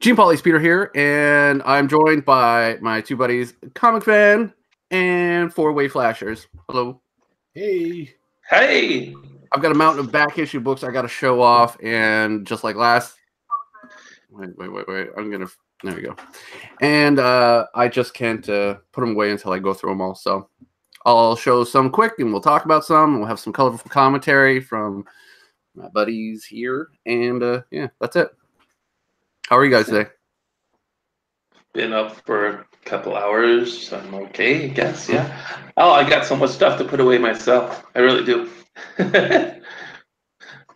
Gene Polly Peter here, and I'm joined by my two buddies, Comic Fan and Four Way Flashers. Hello. Hey. Hey. I've got a mountain of back issue books I got to show off, and just like last, wait, wait, wait, wait. I'm gonna. There we go. And uh, I just can't uh, put them away until I go through them all. So I'll show some quick, and we'll talk about some. We'll have some colorful commentary from my buddies here, and uh, yeah, that's it. How are you guys today? Been up for a couple hours. I'm okay, I guess. Yeah. Oh, I got so much stuff to put away myself. I really do. I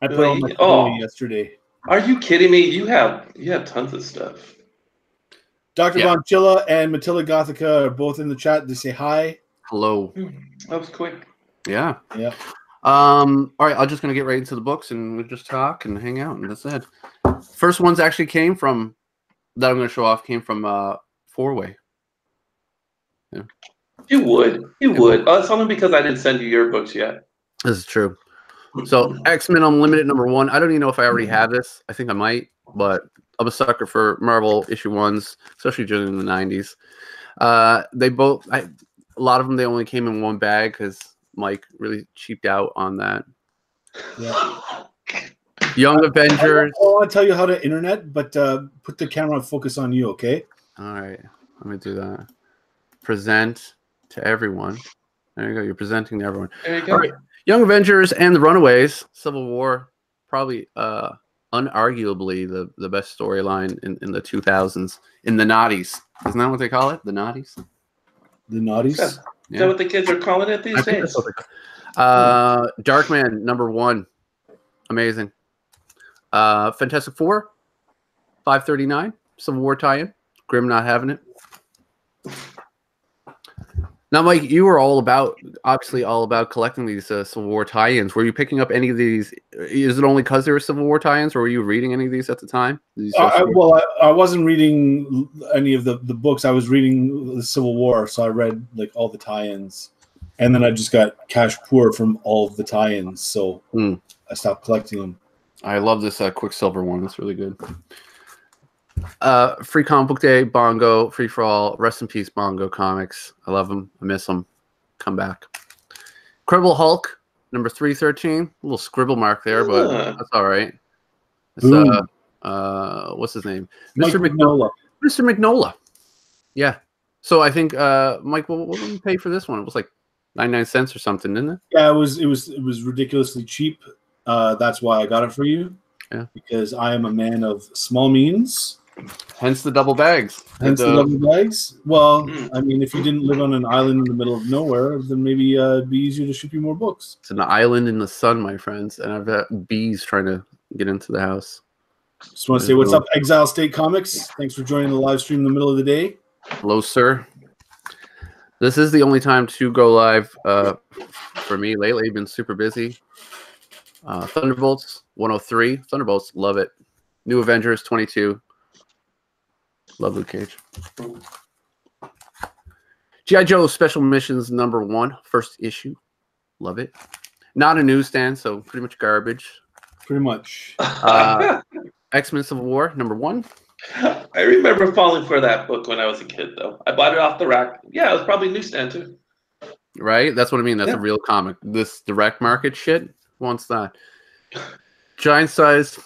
put on my Oh. yesterday. Are you kidding me? You have you have tons of stuff. Dr. Yeah. Von Chilla and Matilda Gothica are both in the chat. They say hi. Hello. Hmm, that was quick. Yeah. Yeah. Um, all right, I'm just gonna get right into the books and we'll just talk and hang out and that's it. First ones actually came from that I'm gonna show off came from uh four way. You would. You would. Oh, it's only because I didn't send you your books yet. This is true. So X-Men Unlimited number one. I don't even know if I already have this. I think I might, but I'm a sucker for Marvel issue ones, especially during the '90s. Uh, they both, I, a lot of them, they only came in one bag because Mike really cheaped out on that. Yeah. Young Avengers. I Avengers. want to tell you how to internet, but uh, put the camera focus on you, okay? All right, let me do that. Present to everyone. There you go. You're presenting to everyone. There you go. All right. Young Avengers and the Runaways, Civil War, probably uh unarguably the, the best storyline in, in the 2000s in the naughties. Isn't that what they call it? The naughties? The naughties. Yeah. Is that what the kids are calling it these think days? Uh Darkman number 1. Amazing. Uh Fantastic 4 539 Civil War tie-in. Grim not having it. Now, Mike, you were all about, obviously, all about collecting these uh, Civil War tie-ins. Were you picking up any of these? Is it only because there were Civil War tie-ins, or were you reading any of these at the time? Uh, I, well, I, I wasn't reading any of the, the books. I was reading the Civil War, so I read like all the tie-ins, and then I just got cash poor from all of the tie-ins, so Hmm. I stopped collecting them. I love this uh, Quicksilver one. That's really good. Uh, free comic book day, Bongo, free for all. Rest in peace, Bongo Comics. I love them. I miss them. Come back. Cribble Hulk, number three thirteen. A little scribble mark there, but that's all right. It's, uh, uh, what's his name? Mike Mr. Mignola. Mr. Mignola. Yeah. So I think uh Mike, what, what did we pay for this one? It was like 99 cents or something, didn't it? Yeah, it was it was it was ridiculously cheap. Uh, that's why I got it for you. Yeah. Because I am a man of small means. Hence the double bags. Hence And, the uh, double bags. Well, Mm. I mean, if you didn't live on an island in the middle of nowhere, then maybe uh, it'd be easier to ship you more books. It's an island in the sun, my friends, and I've got bees trying to get into the house. Just want to say what's up, Exile State Comics. Thanks for joining the live stream in the middle of the day. Hello, sir. This is the only time to go live uh, for me lately. Been super busy. Uh, Thunderbolts 103. Thunderbolts, love it. New Avengers 22. Love Luke Cage. G.I. Joe Special Missions number one, first issue. Love it. Not a newsstand, so pretty much garbage. Pretty much. Uh, X Men Civil War number one. I remember falling for that book when I was a kid, though. I bought it off the rack. Yeah, it was probably newsstand too. right? That's what I mean. That's Yeah. a real comic. This direct market shit wants that. Giant size.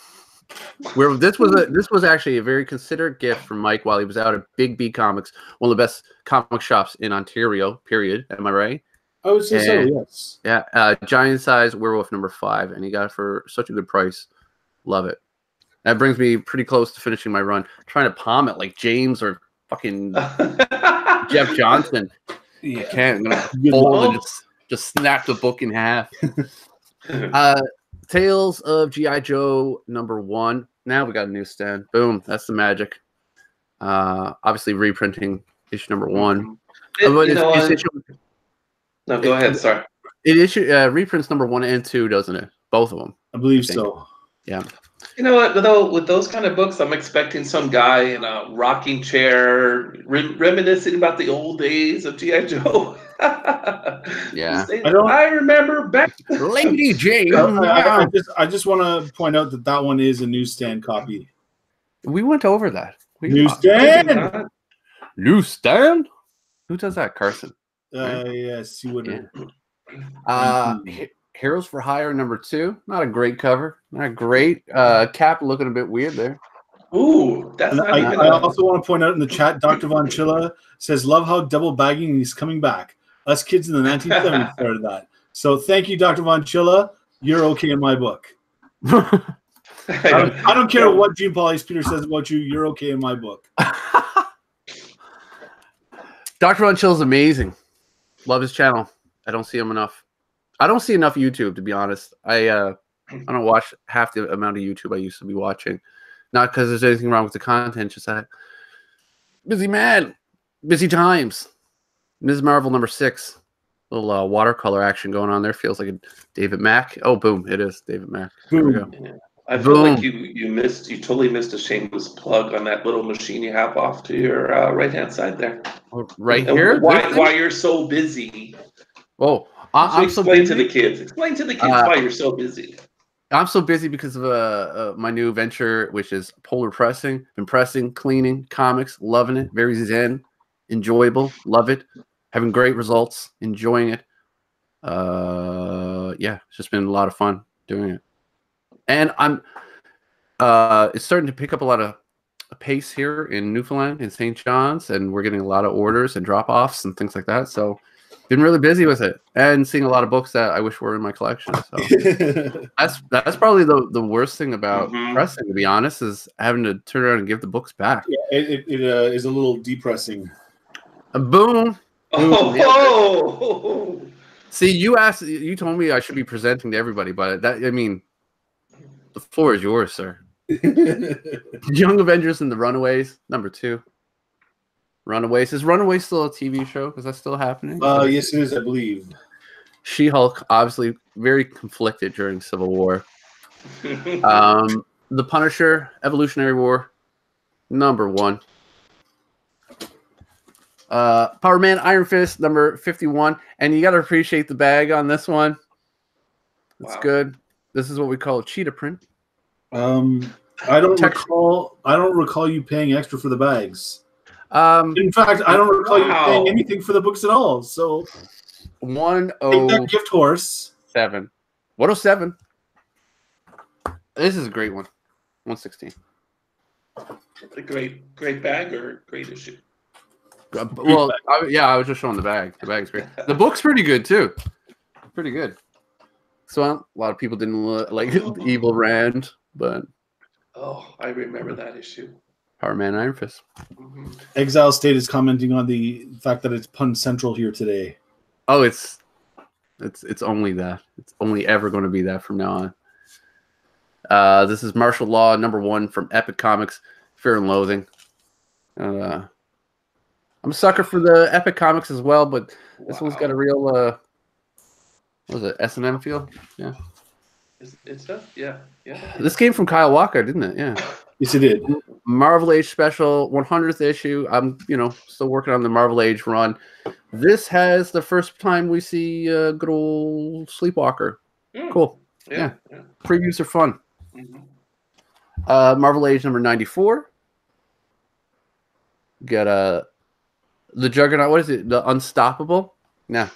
Where this was a this was actually a very considerate gift from Mike while he was out at Big B Comics, one of the best comic shops in Ontario. Period. Am I right? I would say so, yes. Yeah. Uh, giant size werewolf number five, and he got it for such a good price. Love it. That brings me pretty close to finishing my run. trying to palm it like James or fucking Jeff Johnson. I can't. I'm gonna fold and just, just snap the book in half. Uh, Tales of GI Joe number one. Now we got a newsstand. Boom. That's the magic. Uh, obviously reprinting issue number one. It- but it's- it's issue- No, go ahead. Sorry. it issue uh, reprints number one and two, doesn't it? Both of them. I believe I think. so. You know what? Though with those kind of books, I'm expecting some guy in a rocking chair re- reminiscing about the old days of GI Joe. Yeah. Saying, I don't- I remember back. Lady Jaye. I, I- I just I just want to point out that that one is a newsstand copy. we went over that. What are you- Newsstand. Newsstand? Who does that? Carson. Uh, yeah, see what. Yeah. Uh, Mhm. He- Heroes for Hire number two. Not a great cover. Not great. Uh, Cap looking a bit weird there. Ooh, that's not I, even. I a- also want to point out in the chat, Dr. Von Chilla says, "Love how double bagging he's coming back." Us kids in the 1970s started that. So thank you, Dr. Von Chilla. You're okay in my book. I don't, I don't care what Gene Paulus Peter says about you. You're okay in my book. Dr. Von Chill is amazing. Love his channel. I don't see him enough. I don't see enough YouTube to be honest. I uh I don't watch half the amount of YouTube I used to be watching. Not because there's anything wrong with the content, just that busy man, busy times. Ms. Marvel number six. Little uh, watercolor action going on there. Feels like a David Mack. Oh, boom! It is David Mack. There we Boom. go. I feel like you you missed you totally missed a shameless plug on that little machine you have off to your uh, right hand side there. Oh, Right And here. Why why you're so busy? Oh, I, So I'm so explain busy. to the kids. Explain to the kids Uh, why you're so busy. I'm so busy because of uh, uh my new venture, which is polar pressing. Been pressing, cleaning, comics, loving it. Very zen, enjoyable, love it. Having great results, enjoying it. Uh, yeah, it's just been a lot of fun doing it. And I'm, uh, it's starting to pick up a lot of pace here in Newfoundland, in St. John's, and we're getting a lot of orders and drop offs and things like that. So, been really busy with it and seeing a lot of books that I wish were in my collection. So that's that's probably the the worst thing about Mhm. pressing, to be honest, is having to turn around and give the books back. it it, it uh, is a little depressing. And boom. Oh, yeah. oh, See, you asked, you told me I should be presenting to everybody, but that I mean, the floor is yours, sir. Young Avengers and the Runaways, number two. Runaways is Runaways still a TV show? Is that still happening? uh, yes, it is. I believe. She Hulk, obviously very conflicted during Civil War. Um, the Punisher, Evolutionary War, number one. Uh, Power Man, Iron Fist, number 51. And you got to appreciate the bag on this one. It's Wow. good. This is what we call a cheetah print. Um, I don't Text- recall. I don't recall you paying extra for the bags. Um, In fact, I don't recall Wow. you paying anything for the books at all. So take 107. that gift horse. 107. This is a great one. 116. a great, great bag or great issue. Uh, well, I, yeah, I was just showing the bag. The bag's great. The book's pretty good too. Pretty good. So a lot of people didn't li- like Evil Rand, but Oh, I remember that issue. Power Man Iron Fist. Mhm. Exile State is commenting on the fact that it's pun central here today. Oh, it's it's it's only that. It's only ever going to be that from now on. Uh, this is Martial Law number one from Epic Comics, Fear and Loathing. Uh, I'm a sucker for the Epic Comics as well, but this one's got a real uh, what was it S and M feel? It's, it's does, yeah, yeah. This came from Kyle Walker, didn't it? Yeah. Yes, it did. Marvel Age special, 100th issue. I'm, you know, still working on the Marvel Age run. This has the first time we see uh, good old Sleepwalker. Mm, Cool. Yeah. yeah. Previews are fun. Mhm. Uh, Marvel Age number 94. Got uh, the Juggernaut. What is it? The Unstoppable? Nah.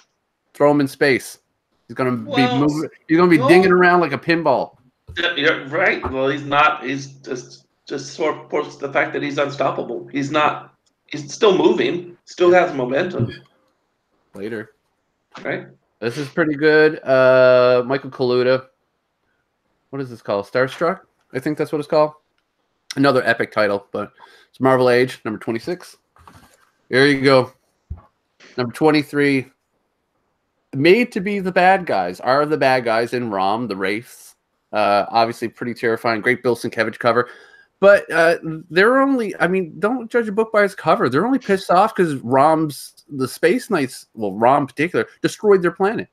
Throw him in space. He's gonna be Well, moving. He's gonna be no. dinging around like a pinball. Yeah, you're right. Well, he's not. He's just just supports the fact that he's unstoppable. He's not. He's still moving. Still has momentum. Later. Right. This is pretty good. Uh, Michael Kaluta. What is this called? Starstruck? I think that's what it's called. Another epic title, but it's Marvel Age, number 26. There you go. Number 23. Made to be the bad guys are the bad guys in Rom, the Wraiths. Uh, obviously, pretty terrifying. Great Bill Sienkiewicz cover. But uh, they're only, I mean, don't judge a book by its cover. They're only pissed off because Rom's, the Space Knights, well, Rom in particular, destroyed their planet.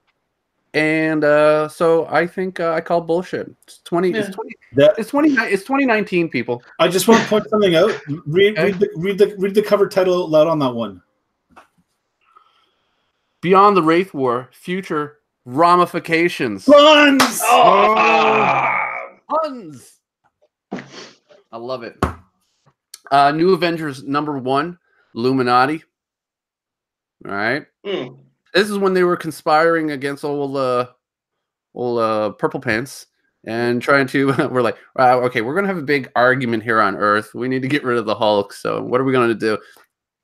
And uh, so I think uh, I call bullshit. It's 20, Yeah. it's 20, That it's 20, it's 2019, people. I just want to point something out. Read, Okay. read, the, read the read the cover title out loud on that one. Beyond the Wraith War, future ramifications. Buns. Oh, Puns. I love it. Uh, New Avengers number one, Illuminati. All right. Hmm. This is when they were conspiring against old uh old uh purple pants and trying to we're like, wow, okay, we're gonna have a big argument here on Earth. We need to get rid of the Hulk. So what are we gonna do?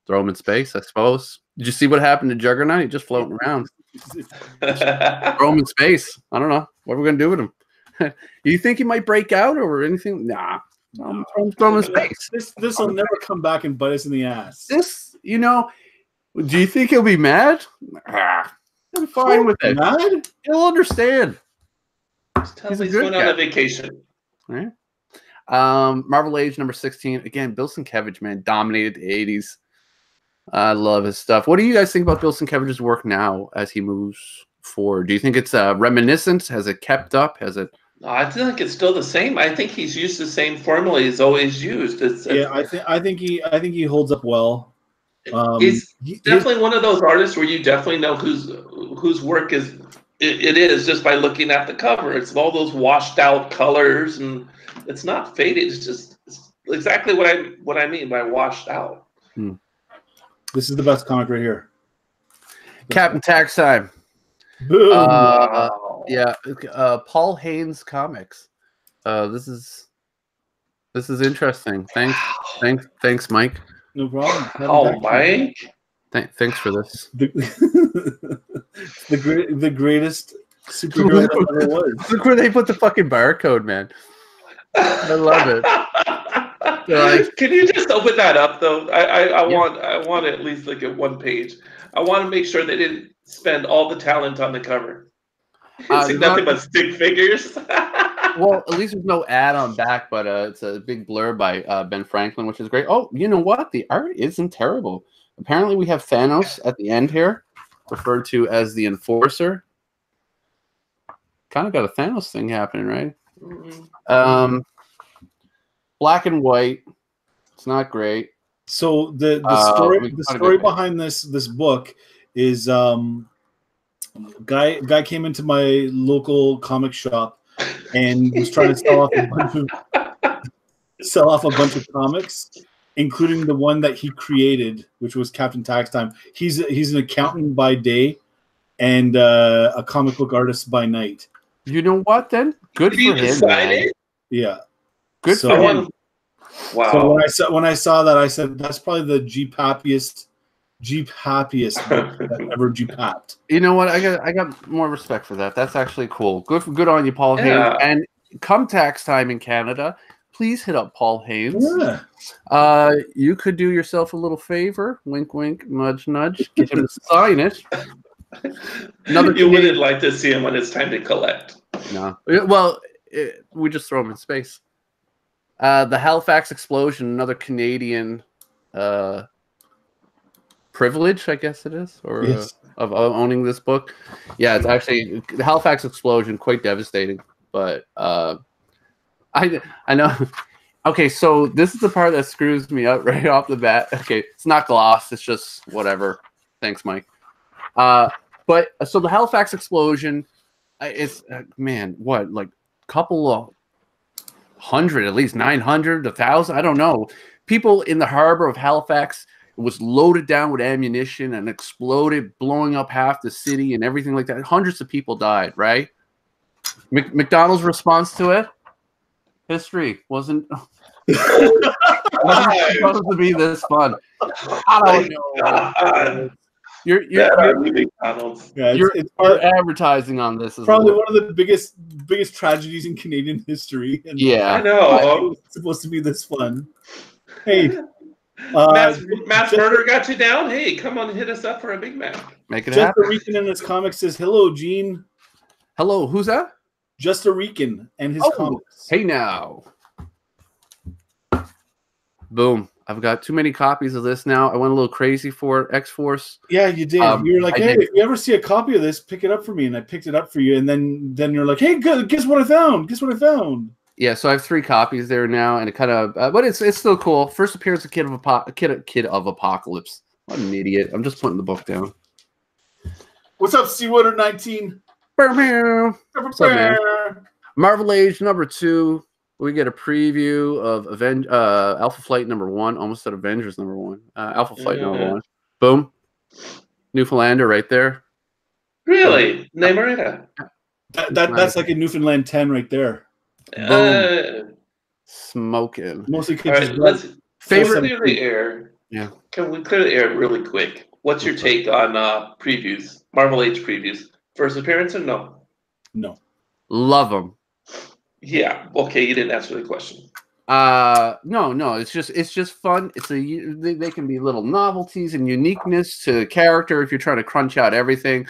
Throw him in space, I suppose. Did you see what happened to Juggernaut? He just floating around. Throw him in space. I don't know. What are we gonna do with him? you think he might break out or anything? Nah. Throw him, throw him, throw him in space. This this will never come back and bite us in the ass. This, you know, do you think he'll be mad? Ah, he'll fine with it. Mad? He'll understand. Just tell He's me a he's good going on a vacation. Right. Um, Marvel Age number 16. Again, Bill Sienkiewicz, man, dominated the 80s. I love his stuff. What do you guys think about Bill Sienkiewicz's work now as he moves forward? Do you think it's uh, reminiscent? Has it kept up? Has it? No, I think it's still the same. I think he's used the same formula he's always used. It's, Yeah, I think I think he I think he holds up well. Um, he's he- he- definitely one of those artists where you definitely know whose whose work is it, it is just by looking at the cover. It's all those washed out colors and it's not faded. It's just it's exactly what I what I mean by washed out. this is the best comic right here. Captain Tax Time. Boom. Uh, Yeah, uh, Paul Haynes Comics. Uh, this is this is interesting. Thanks, thanks, thanks, Mike. no problem. Oh, Mike. Th- thanks for this. The, the great the greatest superhero ever was. Look where they put the fucking barcode, man. I love it. Like- Can you just open that up though? I, I, I Yeah. want I want to at least look at one page. I want to make sure they didn't spend all the talent on the cover. Uh, See not- nothing but stick figures. Well, at least there's no ad on back, but uh, it's a big blur by uh, Ben Franklin, which is great. Oh, you know what? The art isn't terrible. Apparently, we have Thanos at the end here, referred to as the Enforcer. Kind of got a Thanos thing happening, right? Mm, Um, black and white. It's not great. So the the Uh, story we the story behind this this book is um guy guy came into my local comic shop and was trying to sell off a bunch of sell off a bunch of comics, including the one that he created, which was Captain Tax Time. He's he's an accountant by day and uh, a comic book artist by night. You know what? Then good Did you for him. man. Yeah. Good So- for him. Wow. So when I saw when I saw that, I said that's probably the G happiest Jeep happiest that ever Jeep happed. You know what? I got I got more respect for that. That's actually cool. Good good on you, Paul Yeah. Haynes. And come tax time in Canada, please hit up Paul Haynes. Yeah. Uh, you could do yourself a little favor. Wink, wink, nudge, nudge. Get him to sign it. Another you Canadian- wouldn't like to see him when it's time to collect. No. Well, it, we just throw him in space. Uh, the Halifax explosion, another Canadian uh, privilege, I guess it is, or uh, Yes. of of owning this book. Yeah, it's actually the Halifax explosion, quite devastating. But uh, I I know. Okay, so this is the part that screws me up right off the bat. Okay, it's not gloss; it's just whatever. Thanks, Mike. Uh, but so the Halifax explosion, I- it's uh, man, what like couple of hundred, at least nine hundred, a thousand, I don't know. People in the harbor of Halifax it was loaded down with ammunition and exploded, blowing up half the city and everything like that. Hundreds of people died, right? Mc- McDonald's response to it history wasn't wasn't supposed to be this fun. I don't know. You're you're, you're, McDonald's. Yeah, you're, it's you're probably, advertising on this as probably well. one of the biggest biggest tragedies in Canadian history. And I Yeah. know. it's supposed to be this fun. Hey, uh, Matt's, Matt's just, murder got you down. Hey, come on, hit us up for a Big Mac. Make it just a happen. Rican in his comics says, "Hello, Gene." Hello, who's that? Just a Rican and his Oh, comics. Hey now. Boom. I've got too many copies of this now. I went a little crazy for X Force. Yeah, you did. Um, you were like, I "Hey, did. if you ever see a copy of this, pick it up for me." And I picked it up for you. And then then you're like, "Hey. Guess what I found? Guess what I found?" Yeah, so I have three copies there now, and it kind of, uh, but it's it's still cool. First appearance of Kid of Apo- Kid Kid of Apocalypse. What an idiot! I'm just putting the book down. What's up, Seawater nineteen? Bow, bow. up, man? Marvel Age number two. we get a preview of Aven- uh, Alpha Flight number one, almost said Avengers number one. Uh, Alpha Flight number Mhm. one. Boom. Newfoundlander right there. Really? Namorita. That, that that's like a Newfoundland ten right there. Uh, Smoking. Mostly all kids. right, let's Favorite. clear the air. Yeah. Can we clear the air really quick? What's your take on uh, previews, Marvel Age previews? First appearance or no? No. Love them. Yeah. Okay, you didn't answer the question. Uh, no, no. It's just it's just fun. It's a they, they can be little novelties and uniqueness to the character if you're trying to crunch out everything.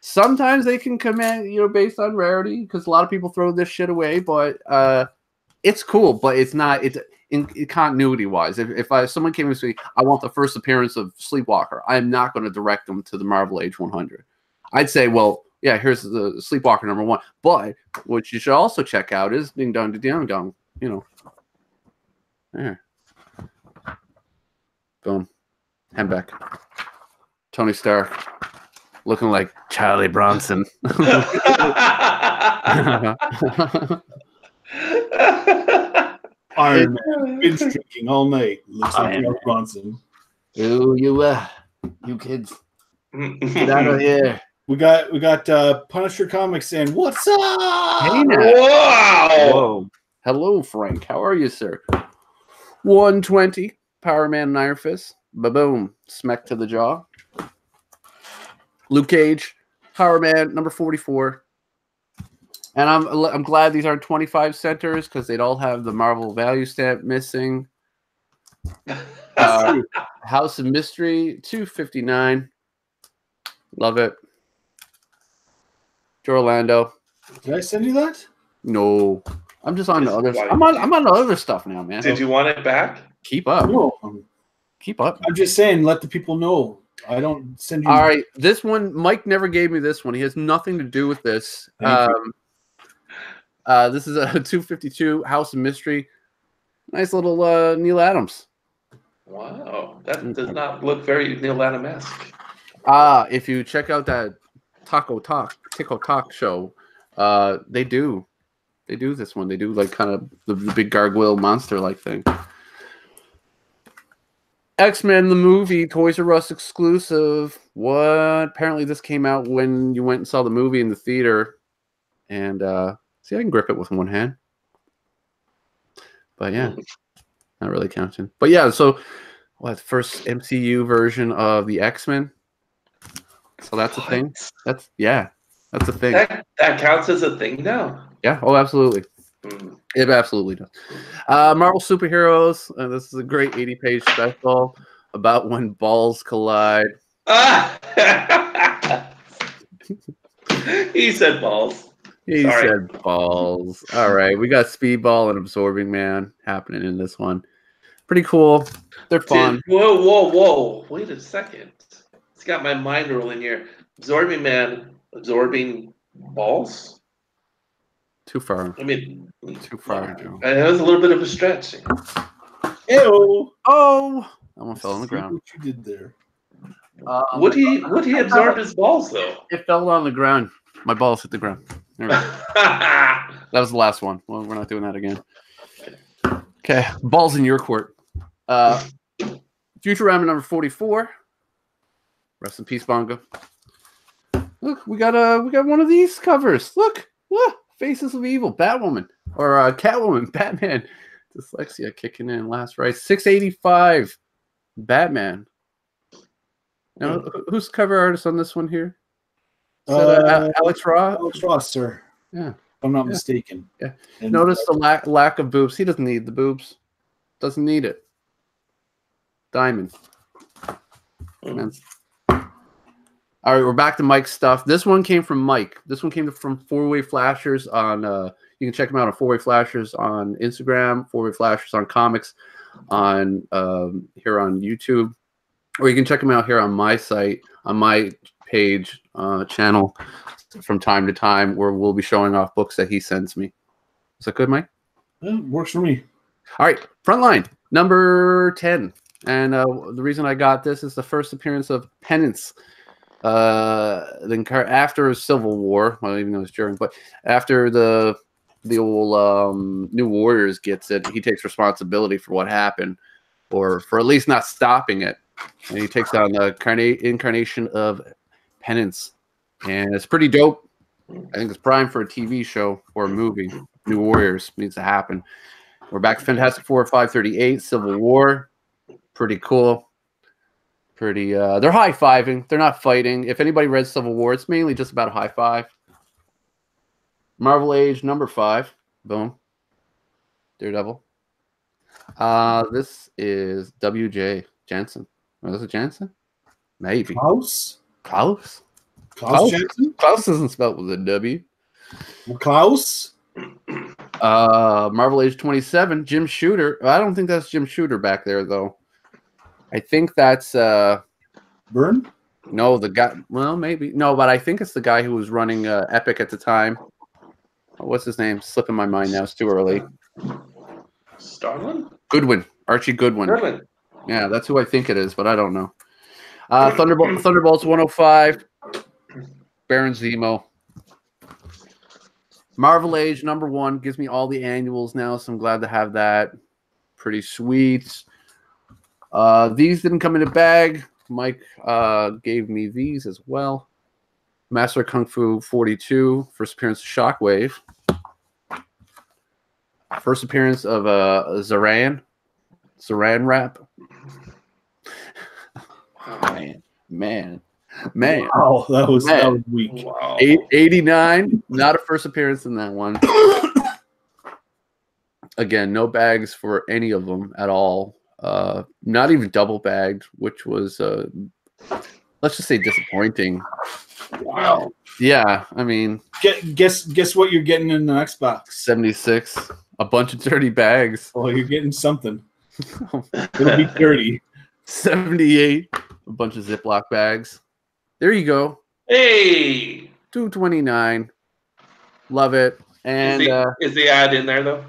Sometimes they can come in, you know, based on rarity because a lot of people throw this shit away. But uh, it's cool, but it's not. It's in, in continuity wise. If if I, someone came and say, I want the first appearance of Sleepwalker, I'm not going to direct them to the Marvel Age 100. I'd say, well, yeah, here's the Sleepwalker number one. But what you should also check out is Ding Dong to Ding Dong. You know, there. Boom. Hembeck. Tony Stark. Looking like Charlie Bronson. Iron Man. Binge drinking all night. Looks like Iron Charles Bronson. Ooh, you uh you kids. Get out of here. We got we got uh, Punisher Comics saying, "What's up?" Hey now. wow. Whoa. Hello, Frank. How are you, sir? 120. Power Man and Iron Fist. Ba boom. Smack to the jaw. Luke Cage. Power Man, number 44. And I'm I'm glad these aren't 25 centers because they'd all have the Marvel value stamp missing. Uh, House of Mystery, 259. Love it. Joe Orlando. Did I send you that? No. I'm just on the other. I'm on I'm on the other stuff now, man. Did you want it back? Keep up. No. Keep up. I'm just saying, let the people know. I don't send you. All right. This one, Mike never gave me this one. He has nothing to do with this. Um, uh, this is a 252 House of Mystery. Nice little uh, Neal Adams. Wow, that does not look very Neal Adam esque. Ah, if you check out that Taco Talk, Tickle Talk show, uh, they do. They do this one. They do like kind of the, the big gargoyle monster like thing. X Men the movie, Toys R Us exclusive. What? Apparently, this came out when you went and saw the movie in the theater. And uh, see, I can grip it with one hand. But yeah, not really counting. But yeah, so what? First MCU version of the X Men. So that's a thing. That's yeah, that's a thing. That, that counts as a thing now. Yeah. Oh, absolutely. It absolutely does. Uh, Marvel superheroes. Uh, this is a great 80 page special about when balls collide. Ah! he said balls. He Sorry. said balls. All right. We got Speedball and Absorbing Man happening in this one. Pretty cool. They're fun. Did- whoa, whoa, whoa! Wait a second. It's got my mind rolling here. Absorbing man, absorbing balls. Too far. I mean, Too far, Joe. That was a little bit of a stretch. Ew. Oh, that one fell on the ground. What you did there? Um, Would he? Would he absorb his balls though? It fell on the ground. My balls hit the ground. There we go. That was the last one. Well, we're not doing that again. Okay, balls in your court. Uh, Futurama number forty-four. Rest in peace, Bongo. Look, we got a we got one of these covers. Look, look, Faces of Evil, Batwoman or uh, Catwoman, Batman. Dyslexia kicking in last right. Six eighty-five, Batman. Now, who- who's cover artist on this one here? Is that, uh, Uh, Alex Raw? Alex Ross, sir. Yeah. If I'm not Yeah. mistaken. Yeah. And- Notice the lack lack of boobs. He doesn't need the boobs. Doesn't need it. Diamond. That's- All right, we're back to Mike's stuff. This one came from Mike. This one came from Four Way Flashers on. Uh, you can check them out on Four Way Flashers on Instagram, Four Way Flashers on comics, on um, here on YouTube, or you can check them out here on my site, on my page uh, channel, from time to time, where we'll be showing off books that he sends me. Is that good, Mike? Yeah, works for me. All right, Frontline number ten, and uh, the reason I got this is the first appearance of Penance. Uh, then after Civil War, well, even though it's during, but after the the old um, New Warriors gets it. He takes responsibility for what happened, or for at least not stopping it. And he takes on the carna- incarnation of penance, and it's pretty dope. I think it's prime for a TV show or a movie. New Warriors needs to happen. We're back Fantastic Four 538, Civil War. Pretty cool. Pretty uh they're high fiving. They're not fighting. If anybody read Civil War, it's mainly just about a high five. Marvel Age number five. Boom. Daredevil. Uh this is WJ Janson. Was it Janson? Maybe. Klaus? Klaus? Klaus Klaus? Janson? Klaus isn't spelled with a W. Klaus? Uh, Marvel Age 27, Jim Shooter. I don't think that's Jim Shooter back there though. I think that's uh Burn? no the guy. Well, maybe no, but I think it's the guy who was running uh, Epic at the time. What's his name? Slipping my mind now. It's too early. Starlin? Goodwin, Archie Goodwin. Merlin. Yeah, that's who I think it is, but I don't know. Uh, Thunderbolt, Thunderbolts 105, Baron Zemo. Marvel Age number one gives me all the annuals now, so I'm glad to have that. Pretty sweet. Uh, these didn't come in a bag. Mike uh, gave me these as well. Master Kung Fu 42, first appearance of Shockwave. First appearance of uh, Zaran. Zaran rap. Man, man, man. Oh, that was that Man. was weak. Wow. Eight, 89, not a first appearance in that one. Again, no bags for any of them at all. Uh, not even double bagged, which was, uh, let's just say, disappointing. Wow. Yeah, I mean, Get, guess guess what you're getting in the next box? 76, a bunch of dirty bags. Oh, you're getting something. It'll be dirty. 78, a bunch of Ziploc bags. There you go. Hey. 229. Love it. Is And, the, uh, is the ad in there though?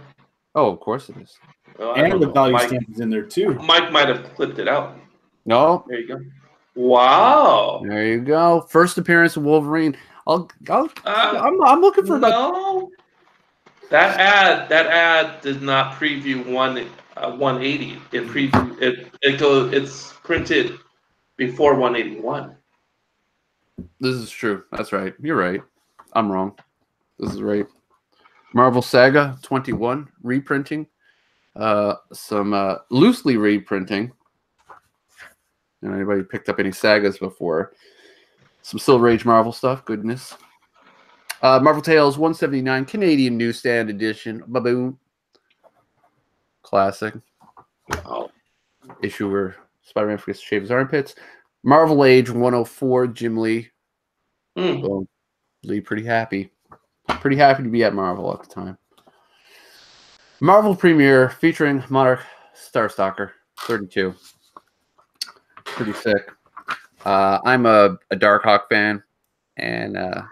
oh, of course it is. I don't And the value Mike, stamp is in there too. Mike might have clipped it out. No, There you go. Wow. There you go. First appearance of Wolverine. I'll, I'll Uh, I'm, I'm looking for the no. That ad, that ad did not preview one uh, 180. It preview it. It goes. It's printed before 181. This is true. That's right. You're right. I'm wrong. This is right. Marvel Saga 21 reprinting. Uh, some uh, loosely reprinting. Know, anybody picked up any sagas before? Some Silver Age Marvel stuff. Goodness. Uh, Marvel Tales 179 Canadian Newsstand Edition. Baboon. Classic. Wow. issue where Spider-Man forgets to shave his armpits. Marvel Age 104, Jim Lee. Well, Lee pretty happy. Pretty happy to be at Marvel at the time. Marvel premiere featuring Monarch Starstalker 32. Pretty sick. Uh, I'm a, a Darkhawk fan, and uh,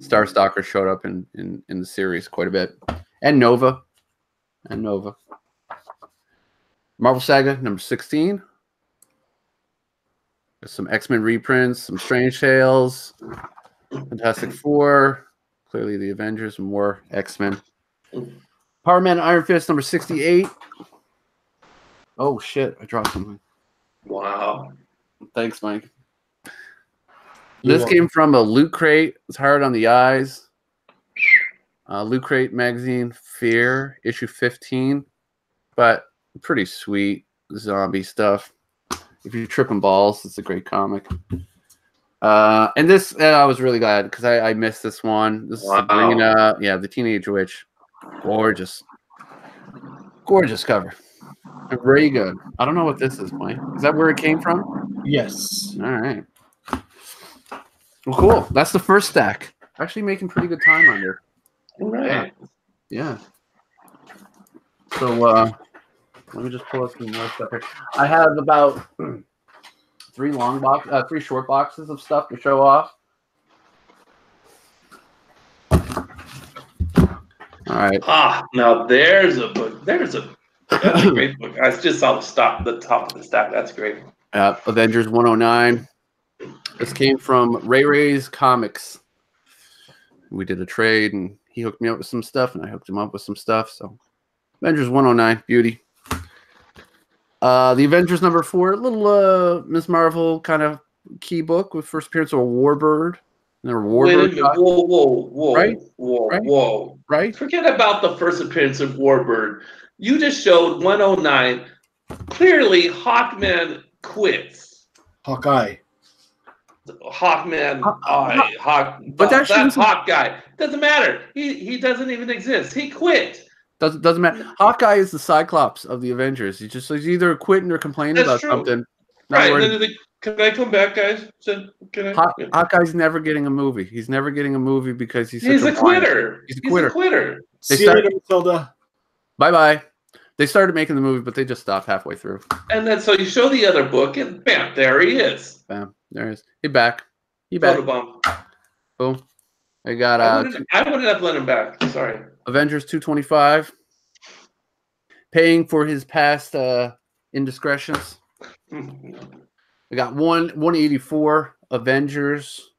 Starstalker showed up in, in, in the series quite a bit. And Nova. And Nova. Marvel Saga number 16. There's some X Men reprints, some Strange Tales, Fantastic Four, clearly the Avengers, more X Men. Power Man Iron Fist number 68. Oh shit, I dropped something. Wow. Thanks, Mike. You're This welcome. came from a loot crate. It's hard on the eyes. Uh, loot crate magazine, Fear, issue 15. But pretty sweet zombie stuff. If you're tripping balls, it's a great comic. Uh, and this, uh, I was really glad because I, I missed this one. This Wow. is bringing yeah, the Teenage Witch, gorgeous, gorgeous cover, very good. I don't know what this is, Mike. Is that where it came from? Yes. All right. Well, cool. That's the first stack. Actually, making pretty good time on there. All right. Yeah. So uh, let me just pull up some more stuff here. I have about three long box, uh, three short boxes of stuff to show off. All right. Ah, now there's a book. There's a that's a great book. I just saw the stop the top of the stack. That's great. Uh, Avengers 109. This came from Ray Ray's Comics. We did a trade, and he hooked me up with some stuff, and I hooked him up with some stuff. So, Avengers 109, beauty. Uh, the Avengers number four, little uh, Miss Marvel kind of key book with first appearance of a Warbird. And then Wait a minute. Whoa, whoa, whoa, Right? whoa, Right? whoa. right? Forget about the first appearance of Warbird. You just showed 109. Clearly, Hawkman quits. Hawkeye. Hawkman, Haw- I, Hawk, But that oh, that, shouldn't- Hawk guy doesn't matter. He he doesn't even exist. He quit. Doesn't doesn't matter. Hawkeye is the Cyclops of the Avengers. He just he's either quitting or complaining That's about true. something. Not right? worried. And then can I come back, guys? Can can I? Haw- Hawkeye's never getting a movie. He's never getting a movie because he's He's such a a whiner. quitter. He's a He's quitter. a quitter. They See you later, Matilda. Bye bye. They started making the movie, but they just stopped halfway through. And then so you show the other book, and bam, there he is. Bam. There he is. He back. He back. Photobomb. Boom. I got I uh wouldn't, I wouldn't have let him back. Sorry. Avengers 225. Paying for his past uh indiscretions. We got one 184 Avengers.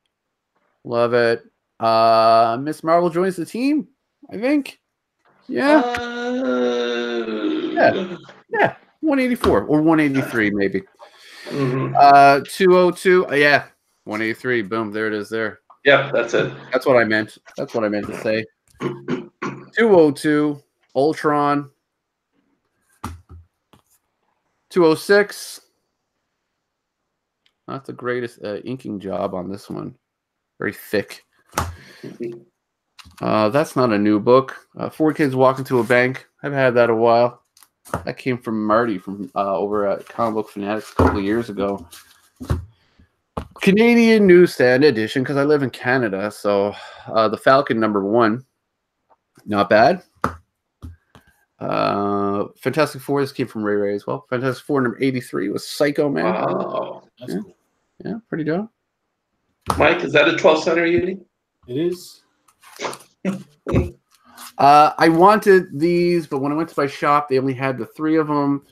Love it. Uh Miss Marvel joins the team, I think. Yeah, Uh, yeah. 184 or 183 maybe. mhm. Uh 202. uh, yeah. 183. Boom, there it is there. Yep, that's it. That's what I meant. That's what I meant to say. 202 Ultron. 206. Not the greatest uh, inking job on this one. Very thick. Uh, that's not a new book. Uh, Four Kids Walk into a Bank. I've had that a while. That came from Marty from uh, over at Comic Book Fanatics a couple of years ago. Canadian newsstand edition because I live in Canada. So uh, the Falcon number one, not bad. Uh, Fantastic Four. This came from Ray Ray as well. Fantastic Four number eighty-three was Psycho Man. Wow. That's Yeah. cool. Yeah, pretty dope. Mike, is that a 12 center uni? It is. Uh, I wanted these, but when I went to my shop, they only had the three of them.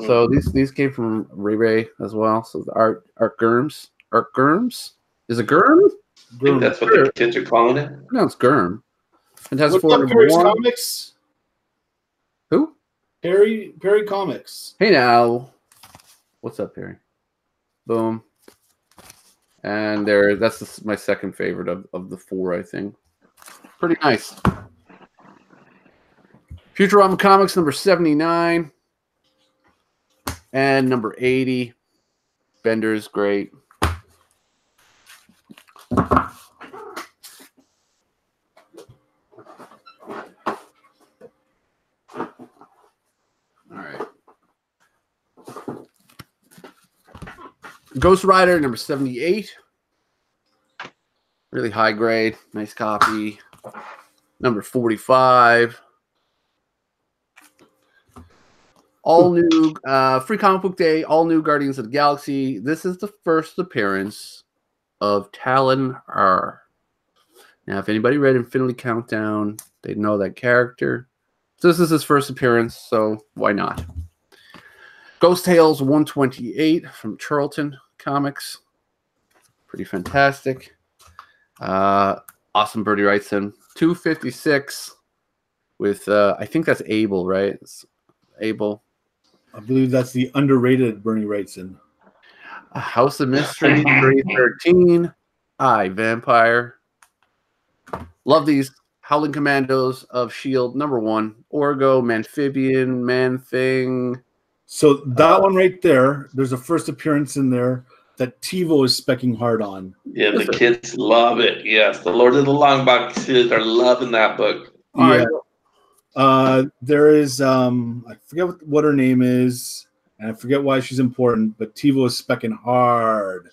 So these these came from Ray Ray as well. So the art art germs, art germs. Is it germ? I think that's what the kids are calling it. No, it's germ. Fantastic What's Four up, number Perry's one. Comics? Who? Perry Perry Comics. Hey now, what's up, Perry? Boom. And there, that's the, my second favorite of, of the four, I think. Pretty nice. Futurama Comics number 79 and number 80. Bender's great. Ghost Rider number 78. Really high grade. Nice copy. Number 45. All new uh, free comic book day, all new Guardians of the Galaxy. This is the first appearance of Talon R. Now, if anybody read Infinity Countdown, they know that character. So this is his first appearance, so why not? Ghost Tales 128 from Charlton Comics. Pretty fantastic. Uh, awesome Bernie Wrightson. 256 with, uh, I think that's Abel, right? It's Abel. I believe that's the underrated Bernie Wrightson. A House of Mystery 313. I Vampire. Love these. Howling Commandos of S.H.I.E.L.D. number one. Orrgo, Manphibian, Man Thing. So that one right there, there's a first appearance in there that TiVo is specking hard on. Yeah, the kids love it. Yes, the Lord of the Long Box kids are loving that book. Yeah. Uh, there is um, I forget what, what her name is, and I forget why she's important, but TiVo is specking hard.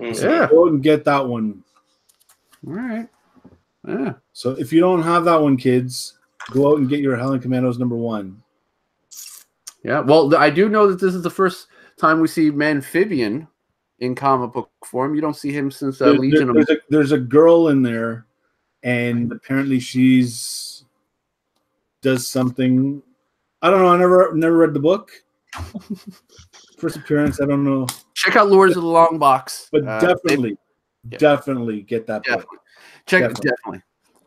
Mhm. Yeah. Go out and get that one. All right. Yeah. So if you don't have that one, kids, go out and get your Howling Commandos number one. Yeah. Well, I do know that this is the first time we see Manphibian in comic book form. You don't see him since uh, There- Legion there- of there's, a, there's a girl in there, and apparently she's does something. I don't know. I never never read the book. First appearance. I don't know, Check out Lords of the Long Box. but Uh, definitely, yeah. definitely get that book. Check Definitely. definitely.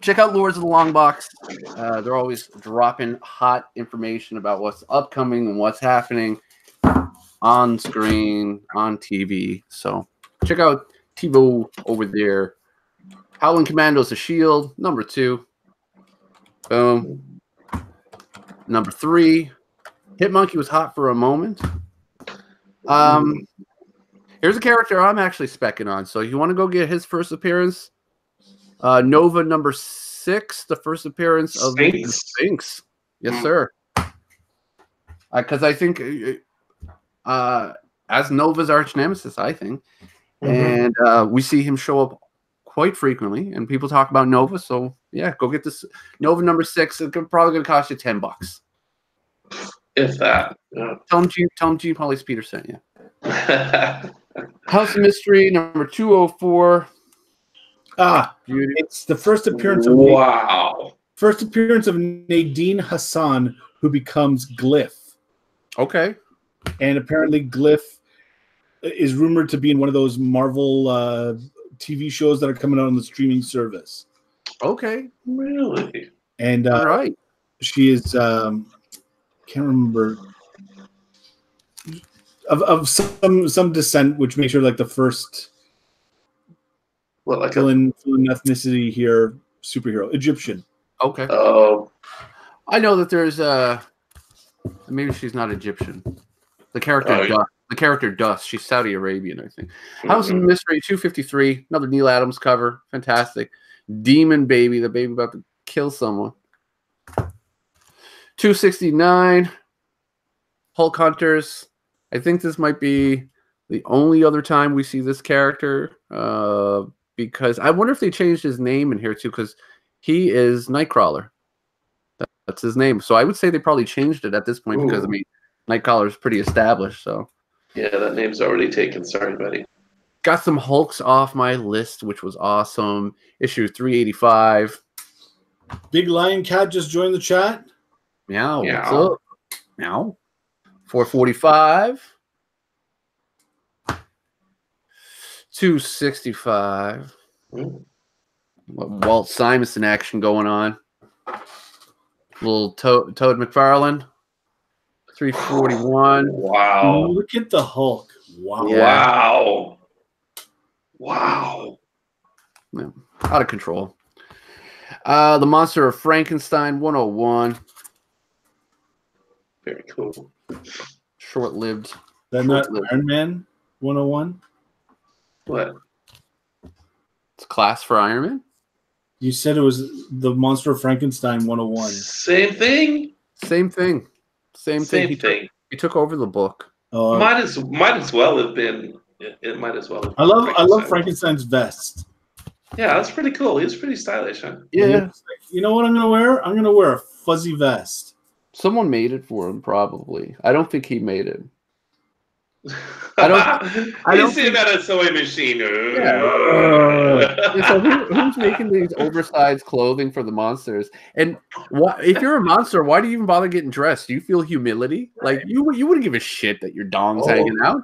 Check out Lords of the Long Box. Uh, they're always dropping hot information about what's upcoming and what's happening on screen, on TV. So check out TiVo over there. Howling Commandos, a shield. Number two. Boom. Number three. Hitmonkey was hot for a moment. Um, here's a character I'm actually specking on. So you want to go get his first appearance? Uh, Nova number six, the first appearance of the Sphinx. Sphinx. Yes, Mm. sir. Because I think uh, uh, as Nova's arch nemesis, I think, Mhm. and uh, we see him show up quite frequently, and people talk about Nova. So yeah, go get this Nova number six. It's probably going to cost you ten bucks. If that. Yeah. Tell him G, tell him G. Polly Speeder sent you. House of Mystery number two hundred four. Ah, Beauty. it's the first appearance of Na- wow. first appearance of Nadine Hassan, who becomes Glyph, Okay. and apparently Glyph is rumored to be in one of those Marvel uh, TV shows that are coming out on the streaming service. Okay. Really? And All uh, right. she is um, can't remember of, of some some descent, which makes her like the first What, like a. villain, villain ethnicity here superhero Egyptian. Okay. Oh, I know that there's uh maybe she's not Egyptian. The character Oh, yeah. The character Dust. She's Saudi Arabian, I think. House of mhm. Mystery 253. Another Neal Adams cover. Fantastic. Demon Baby. The baby about to kill someone. 269. Hulk Hunters. I think this might be the only other time we see this character. Uh, because I wonder if they changed his name in here too, because he is Nightcrawler. That's his name. So I would say they probably changed it at this point because I mean Nightcrawler is pretty established. So Yeah, that name's already taken. Sorry, buddy. got some Hulks off my list, which was awesome. Issue 385. Big Lion Cat just joined the chat. Meow. What's Meow. up? Meow. 445. 265. Mm. Walt Simonson action going on. Little Toad, Todd McFarlane. 341. Wow. Look at the Hulk. Wow. Yeah. Wow. Wow. Out of control. Uh, the Monster of Frankenstein 101. Very cool. Short lived. Then that Short-lived. Iron Man 101. What? It's class for Iron Man. You said it was the Monster of Frankenstein 101. Same thing. Same thing. Same, thing. Same He, Took, thing. he took over the book. Oh, Might as might as well have been. It, it might as well. Have I love I love Frankenstein's vest. Yeah, that's pretty cool. He's pretty stylish, huh? Yeah. It's you know what I'm gonna wear? I'm gonna wear a fuzzy vest. Someone made it for him, probably. I don't think he made it. I don't- I don't see think- that at a sewing machine. Yeah, so who, who's making these oversized clothing for the monsters? And why, if you're a monster, why do you even bother getting dressed? Do you feel humility? Like you, you wouldn't give a shit that your dong's Oh. hanging out,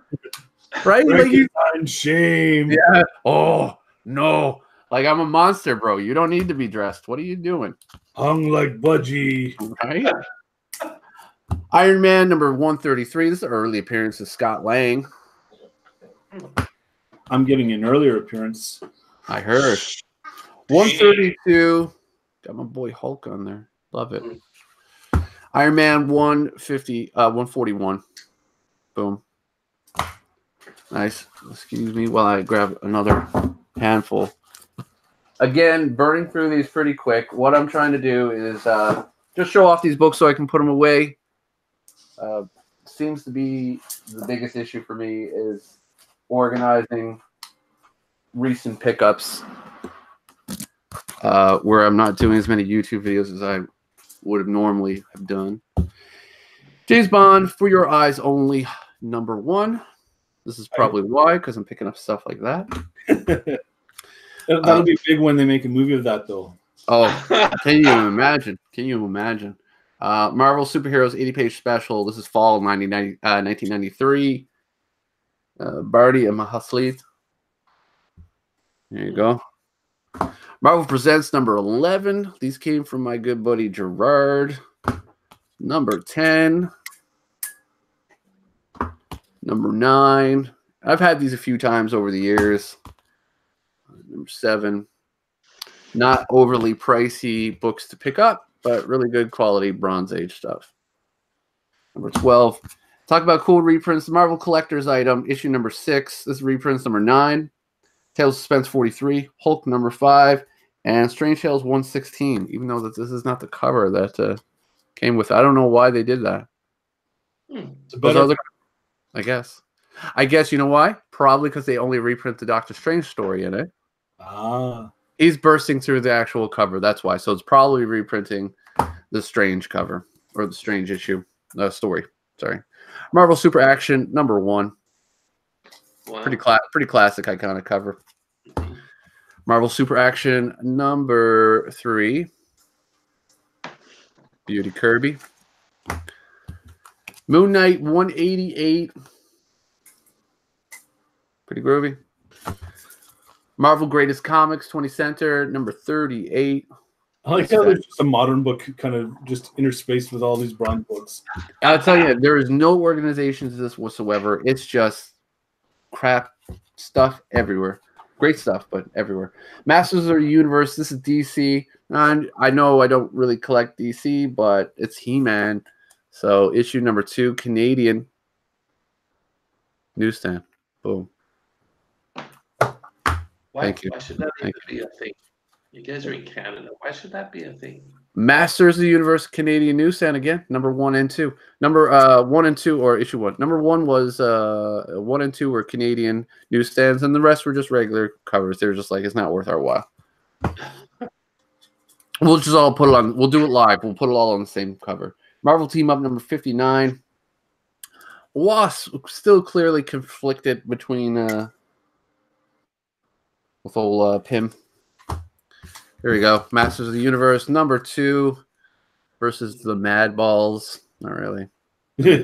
right? Like you, Frankenstein shame. yeah. Oh no, like I'm a monster, bro. You don't need to be dressed. What are you doing? Hung like budgie. Right? Iron Man number 133. This is an early appearance of Scott Lang. I'm getting an earlier appearance. I heard. 132. Got my boy Hulk on there. Love it. Iron Man 150, uh, 141. Boom. Nice. Excuse me while I grab another handful. Again, burning through these pretty quick. What I'm trying to do is uh, just show off these books so I can put them away. Uh, seems to be the biggest issue for me is organizing recent pickups uh, where I'm not doing as many YouTube videos as I would have normally have done. James Bond, For Your Eyes Only, number one. This is probably why, because I'm picking up stuff like that. That- That'll be big when they make a movie of that, though. Oh, can you imagine? Can you imagine? Uh, Marvel Superheroes 80 page special. This is fall 1990, uh, 1993. Uh, Barty and Mahaslit. There you go. Marvel Presents number 11. These came from my good buddy Gerard. Number 10. Number 9. I've had these a few times over the years. Number 7. Not overly pricey books to pick up, but really good quality Bronze Age stuff. Number 12. Talk about cool reprints. The Marvel Collector's item, issue number 6. This is reprints number 9. Tales of Suspense 43. Hulk number 5 and Strange Tales 116, even though that this is not the cover that uh, came with. I don't know why they did that. Hmm. Those other, I guess. I guess you know why? Probably because they only reprint the Doctor Strange story in it. Ah, He's bursting through the actual cover. That's why. So it's probably reprinting the Strange cover or the Strange issue uh, story. Sorry, Marvel Super Action number one. Wow. Pretty cla- pretty classic, iconic cover. Marvel Super Action number three. Beauty Kirby. Moon Knight 188. Pretty groovy. Marvel Greatest Comics 20 Center number 38. I like how there's just a modern book kind of just interspaced with all these bronze books. I'll tell you, there is no organization to this whatsoever. It's just crap stuff everywhere. Great stuff, but everywhere. Masters of the Universe. This is DC. And I know I don't really collect DC, but it's He Man. So issue number two, Canadian newsstand. Boom. Why, Thank you. Why should that Thank even be a thing? You guys are in Canada. Why should that be a thing? Masters of the Universe Canadian newsstand again, number one and two. Number uh one and two or issue one. Number one was uh one and two were Canadian newsstands, and the rest were just regular covers. They were just like it's not worth our while. We'll just all put it on. We'll do it live. We'll put it all on the same cover. Marvel Team Up number fifty nine. Wasp still clearly conflicted between uh with old uh, Pym. Here we go. Masters of the Universe number two versus the Mad Balls. Not really.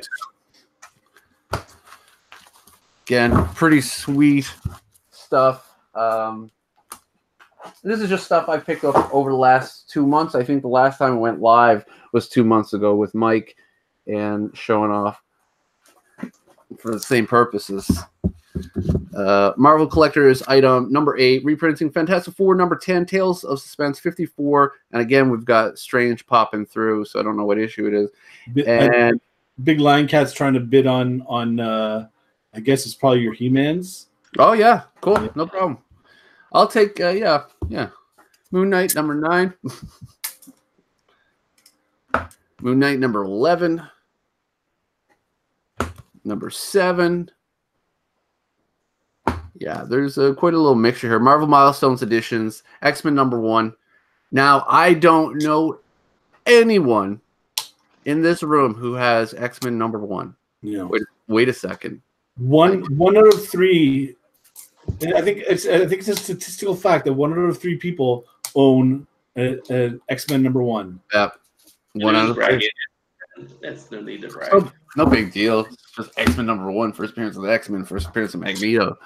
Again, pretty sweet stuff. Um, this is just stuff I picked up over the last two months. I think the last time I went live was two months ago with Mike and showing off for the same purposes. Uh, Marvel Collectors item number eight, reprinting Fantastic Four number 10, Tales of Suspense 54. And again, we've got Strange popping through, so I don't know what issue it is. Bi- And Big Lion Cat's trying to bid on on. uh I guess it's probably your He-Man's. oh, yeah, cool, no problem. I'll take, uh, yeah, yeah. Moon Knight number nine, Moon Knight number 11, number seven. Yeah, there's uh, quite a little mixture here. Marvel Milestones editions, X Men number one. Now, I don't know anyone in this room who has X Men number one. You know, Wait, wait a second. one one out of three. and I think it's I think it's a statistical fact that one out of three people own an X Men number one. Yep. One out just of bragging. three. That's no need to brag. Oh, no big deal. It's just X Men number one, first appearance of the X Men, first appearance of Magneto.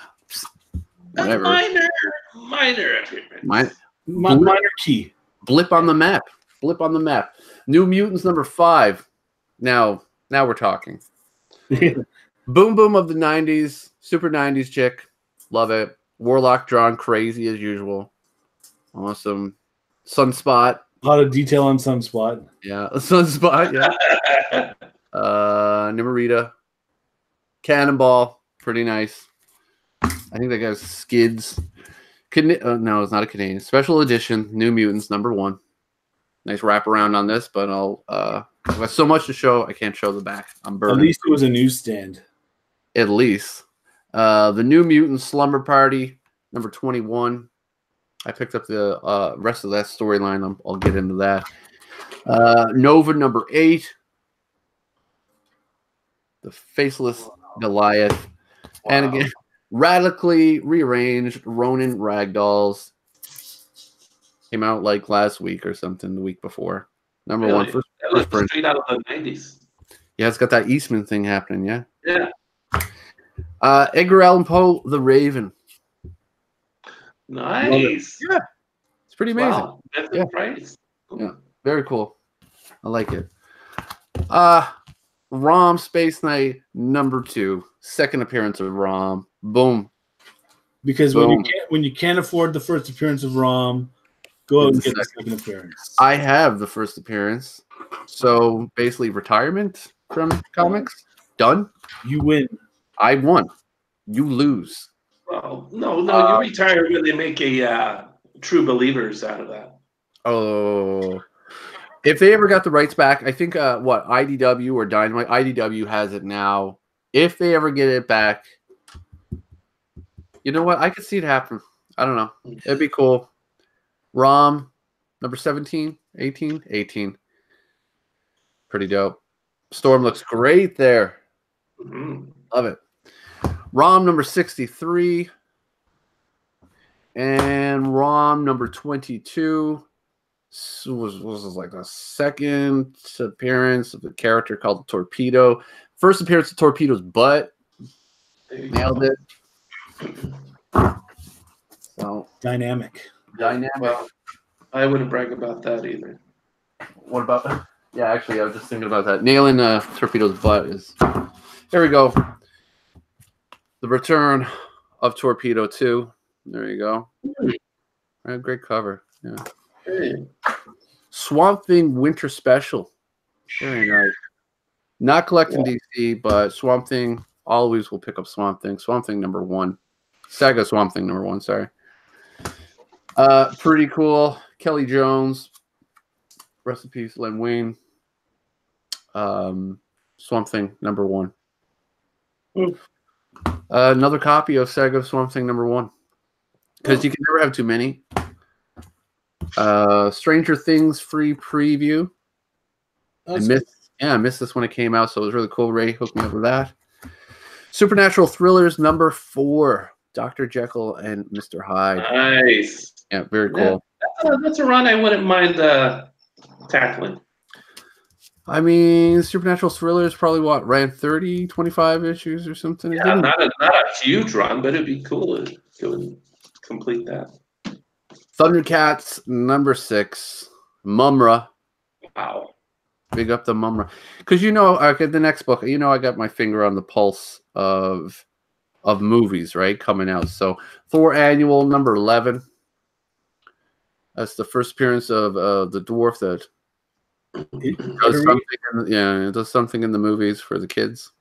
Psst, A Whatever. minor, minor appearance. My Mi- minor key. blip on the map. Blip on the map. New Mutants number five. Now, now we're talking. Boom Boom of the '90s, super '90s chick. Love it. Warlock drawn crazy as usual. Awesome. Sunspot. A lot of detail on Sunspot. Yeah, Sunspot. Yeah. Uh, Nimorita, Cannonball, pretty nice. I think that guy's Skids. Can- uh, no, it's not a Canadian. Special edition, New Mutants number one. Nice wraparound on this, but I'll. Uh, I've got so much to show, I can't show the back. I'm burning. At least it was a newsstand. At least. Uh, the New Mutant Slumber Party number twenty-one. I picked up the uh, rest of that storyline. I'll, I'll get into that. Uh, Nova number eight. The Faceless Goliath. And again, radically rearranged Ronin ragdolls. Came out like last week or something, the week before. Number one, Really? first, That first print. straight out of the nineties. Yeah, it's got that Eastman thing happening. Yeah. Yeah. Uh, Edgar Allan Poe, The Raven. Nice. Yeah. It's pretty amazing. Wow, that's Yeah. price. Yeah. Very cool. I like it. Uh Rom Space Knight number two. Second appearance of Rom. Boom. Because when you can't when you can't afford the first appearance of Rom, go out and get the second appearance. I have the first appearance. So basically retirement from comics. Done. You win. I won. You lose. Well, no, no, Uh, you retire when they make a uh, true believers out of that. Oh. If they ever got the rights back, I think uh what IDW or Dynamite IDW has it now. If they ever get it back, you know what? I could see it happen. I don't know. It'd be cool. Rom number 17, 18, 18. Pretty dope. Storm looks great there. Mhm. Love it. ROM number 63 and ROM number 22 s- was, was like the second appearance of a character called Torpedo. First appearance of Torpedo's butt. Nailed go. it. So Dynamic. dynamic. Well, I wouldn't brag about that either. What about? Yeah, actually, I was just thinking about that. Nailing uh, Torpedo's butt is. There we go. The return of Torpedo 2. There you go. Great cover. Yeah. Hey, Swamp Thing Winter Special. Very nice. Not collecting DC, but Swamp Thing always will pick up Swamp Thing. Swamp Thing number one. Saga Swamp Thing number one, sorry. Uh, pretty cool. Kelly Jones. Rest in peace, Len Wein. Um, Swamp Thing number one. Uh, another copy of Saga Swamp Thing number one. Because you can never have too many. Uh, Stranger Things free preview. I missed, yeah, I missed this when it came out, so it was really cool. Ray hooked me up with that. Supernatural Thrillers number four. Dr. Jekyll and Mr. Hyde. nice. Yeah, very Yeah. cool. That's a, that's a run I wouldn't mind uh, tackling. I mean, Supernatural Thrillers probably what ran 30, 25 issues or something. Yeah, not a, not a huge run, but it'd be cool to go and complete that. Thundercats number six. Mumm-Ra. Wow. Big up the Mumm-Ra. Because you know, okay, the next book, you know, I got my finger on the pulse of of movies, right? Coming out. So Thor Annual number 11. That's the first appearance of uh, the dwarf that does something. In, yeah, it does something in the movies for the kids,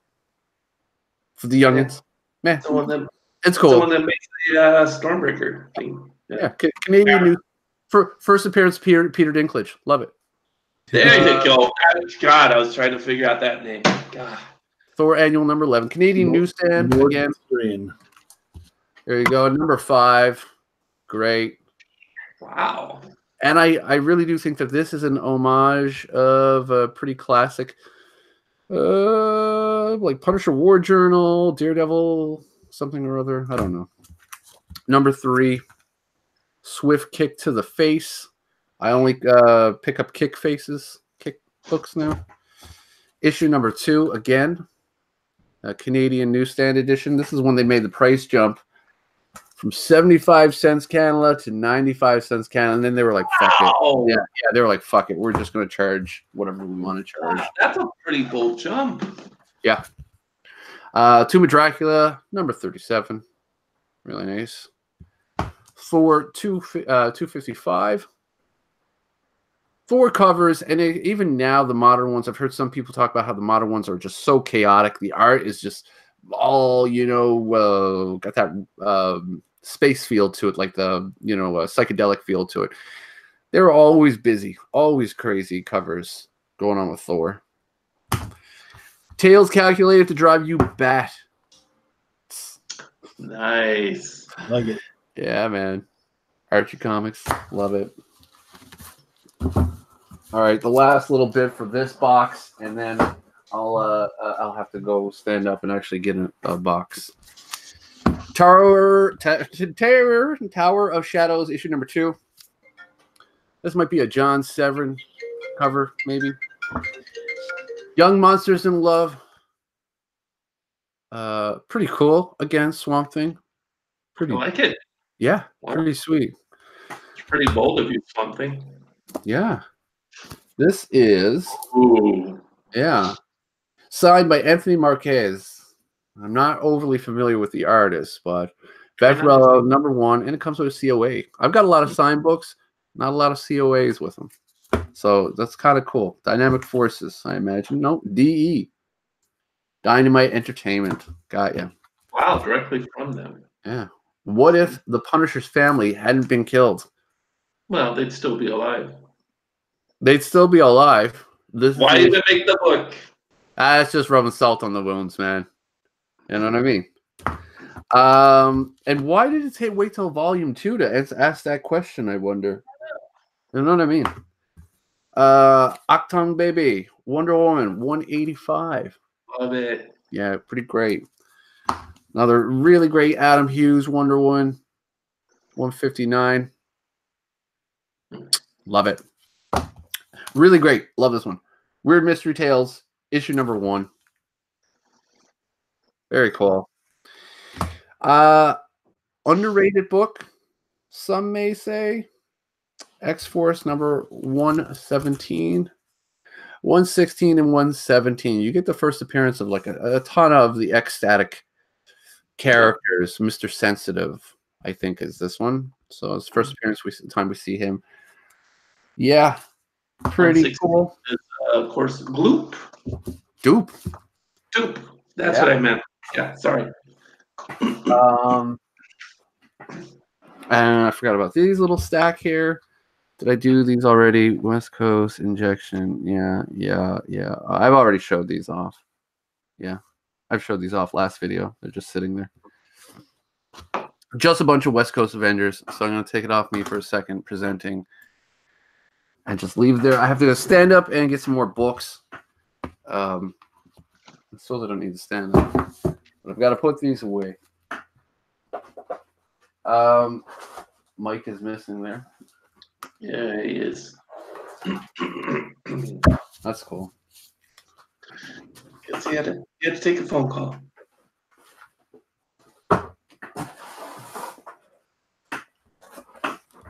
for the youngins. One that, it's the one that makes the uh, Stormbreaker thing. yeah, Ca- Canadian news. For first appearance, Peter Peter Dinklage. Love it. There you go. God, I was trying to figure out that name. God. Thor Annual number eleven. Canadian Nor- newsstand Northern again. Syrian. There you go. Number five. Great. Wow. And I, I really do think that this is an homage of a pretty classic, uh, like Punisher War Journal, Daredevil, something or other. I don't know. Number three, Swift Kick to the Face. I only uh, pick up kick faces, kick books now. Issue number two, again, Canadian newsstand edition. This is when they made the price jump from 75 cents Canada to 95 cents Canada. And then they were like, fuck it. Yeah, yeah, they were like, fuck it. We're just going to charge whatever we want to charge. That's a pretty bold jump. Yeah. Uh, Tomb of Dracula, number 37. Really nice. For two, uh, 255. Four covers, and it, even now, the modern ones, I've heard some people talk about how the modern ones are just so chaotic. The art is just all, you know, uh, got that um, space feel to it, like the, you know, uh, psychedelic feel to it. They were always busy, always crazy covers going on with Thor. Tales calculated to drive you bat. Nice. Like it. Yeah, man. Archie Comics. Love it. All right, the last little bit for this box, and then I'll uh, uh, I'll have to go stand up and actually get a, a box. Tower, Tower, Tower of Shadows, issue number two. This might be a John Severin cover, maybe. Young Monsters in Love. Uh, pretty cool. Again, Swamp Thing. I Pretty like it. yeah, Wow. pretty sweet. It's Pretty bold of you, Swamp Thing. Yeah. This is Ooh. yeah. Signed by Anthony Marquez. I'm not overly familiar with the artist, but Vaccarello number one, and it comes with a COA. I've got a lot of signed books, not a lot of COAs with them. So that's kind of cool. Dynamic Forces, I imagine. No, DE. Dynamite Entertainment. Got you. Wow, directly from them. Yeah. What if the Punisher's family hadn't been killed? Well, they'd still be alive. They'd still be alive. This Why did even make the book? Ah, it's just rubbing salt on the wounds, man. You know what I mean? Um, and why did it take wait till volume two to ans- ask that question? I wonder. You know what I mean? Uh, Octong Baby, Wonder Woman, one eighty five. Love it. Yeah, pretty great. Another really great Adam Hughes Wonder Woman, one fifty nine. Love it. Really great. Love this one. Weird Mystery Tales, issue number one. Very cool. Uh underrated book, some may say. X Force number 117. 116 and 117. You get the first appearance of like a, a ton of the X-Statix characters. Mr. Sensitive, I think, is this one. So it's first appearance we time we see him. Yeah, pretty 116. cool. Uh, of course, Gloop. Dupe. Doop. That's Yeah. what I meant. Yeah, sorry. Um, and I forgot about these little stack here. Did I do these already? West Coast injection. Yeah, yeah, yeah. I've already showed these off. Yeah, I've showed these off last video. They're just sitting there. Just a bunch of West Coast Avengers. So I'm going to take it off me for a second, presenting, and just leave there. I have to go stand up and get some more books. Um, I suppose I don't need to stand up, but I've got to put these away. Um, Mike is missing there. Yeah, he is. That's cool. Guess he had to, he had to take a phone call.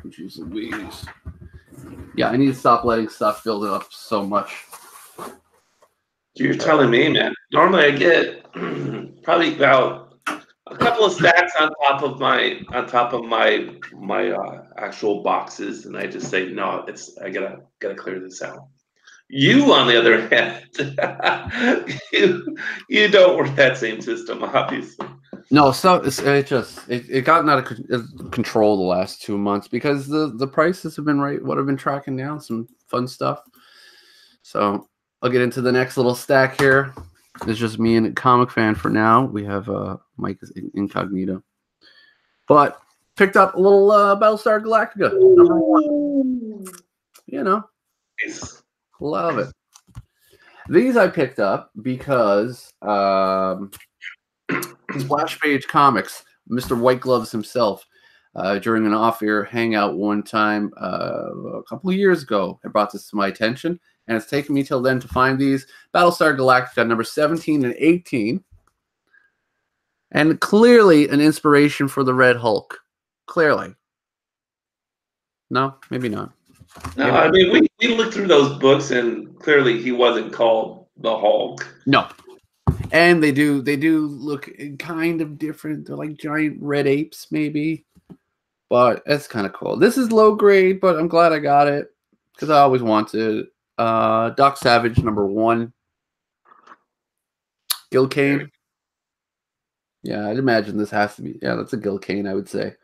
Jeez Louise. Yeah, I need to stop letting stuff build up so much. You're telling me, man. Normally, I get probably about a couple of stacks on top of my on top of my my uh, actual boxes, and I just say, no, it's I gotta gotta clear this out. You, on the other hand, you you don't work that same system, obviously. No, so it's, it just it, it gotten out of uh, control the last two months because the the prices have been right. What I've been tracking down some fun stuff. So I'll get into the next little stack here. It's just me and a comic fan for now. We have uh Mike is incognito, but picked up a little uh, Battlestar Galactica number one. You know, Nice. Love it. These I picked up because um, Splash Page Comics, Mr. White Gloves himself, uh, during an off-air hangout one time uh, a couple of years ago, had brought this to my attention, and it's taken me till then to find these Battlestar Galactica number 17 and 18, and clearly an inspiration for the Red Hulk. Clearly. No, maybe not. No, I mean we, we looked through those books, and clearly he wasn't called the Hulk. No. And they do they do look kind of different. They're like giant red apes, maybe. But it's kind of cool. This is low grade, but I'm glad I got it because I always wanted. Uh Doc Savage number one. Gil Kane. Yeah, I'd imagine this has to be. Yeah, that's a Gil Kane, I would say.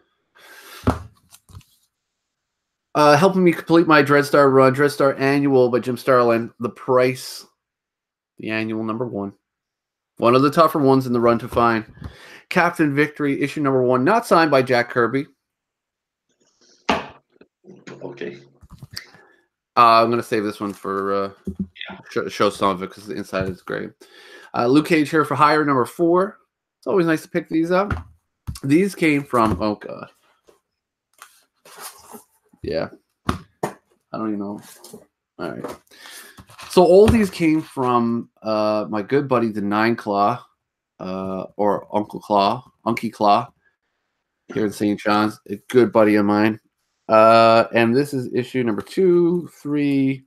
Uh, helping me complete my Dreadstar run, Dreadstar Annual by Jim Starlin. The price, the annual number one. One of the tougher ones in the run to find. Captain Victory, issue number one, not signed by Jack Kirby. Okay. Uh, I'm going to save this one for uh, show, show some of it because the inside is great. Uh, Luke Cage here for hire number four. It's always nice to pick these up. These came from, oh God. Yeah. I don't even know. All right. So all these came from uh, my good buddy, the Nine Claw, uh, or Uncle Claw, Unky Claw, here in St. John's. A good buddy of mine. Uh, and this is issue number two, three,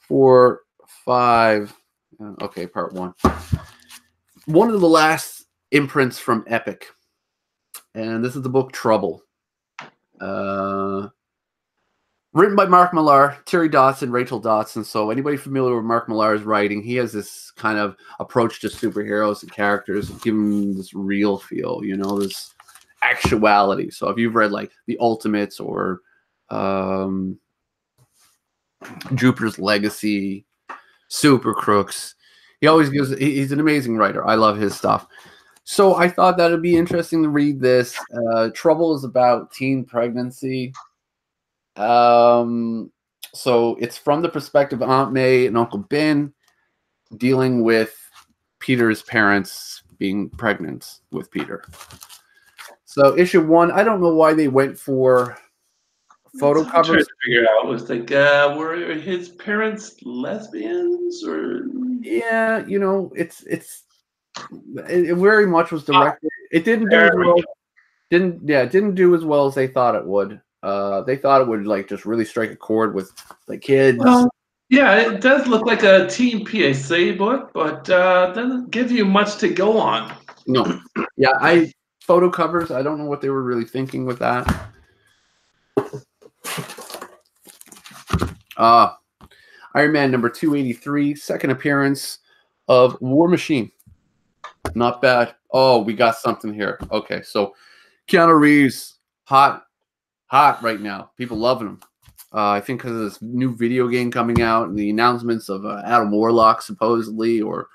four, five. uh, Okay, part one. One of the last imprints from Epic, and this is the book Trouble. Uh, written by Mark Millar, Terry Dodson, Rachel Dodson. So anybody familiar with Mark Millar's writing, he has this kind of approach to superheroes and characters, them this real feel, you know, this actuality. So if you've read like The Ultimates or um, Jupiter's Legacy, Super Crooks, he always gives. He's an amazing writer. I love his stuff. So I thought that would be interesting to read this. Uh, Trouble is about teen pregnancy. Um, so it's from the perspective of Aunt May and Uncle Ben dealing with Peter's parents being pregnant with Peter. So issue one, I don't know why they went for photo That's what I'm trying covers. to figure out was like, uh, were his parents lesbians or? Yeah, you know, it's it's it, it very much was directed. It didn't do as well. Didn't yeah, it didn't do as well as they thought it would. Uh, they thought it would like just really strike a chord with the kids. Well, yeah, it does look like a teen PSA book, but uh, doesn't give you much to go on. No, yeah, I photo covers. I don't know what they were really thinking with that. Uh Iron Man number 283, second appearance of War Machine. Not bad. Oh, we got something here. Okay, so Keanu Reeves, hot, hot right now. People loving him. Uh, I think because of this new video game coming out and the announcements of uh, Adam Warlock supposedly, or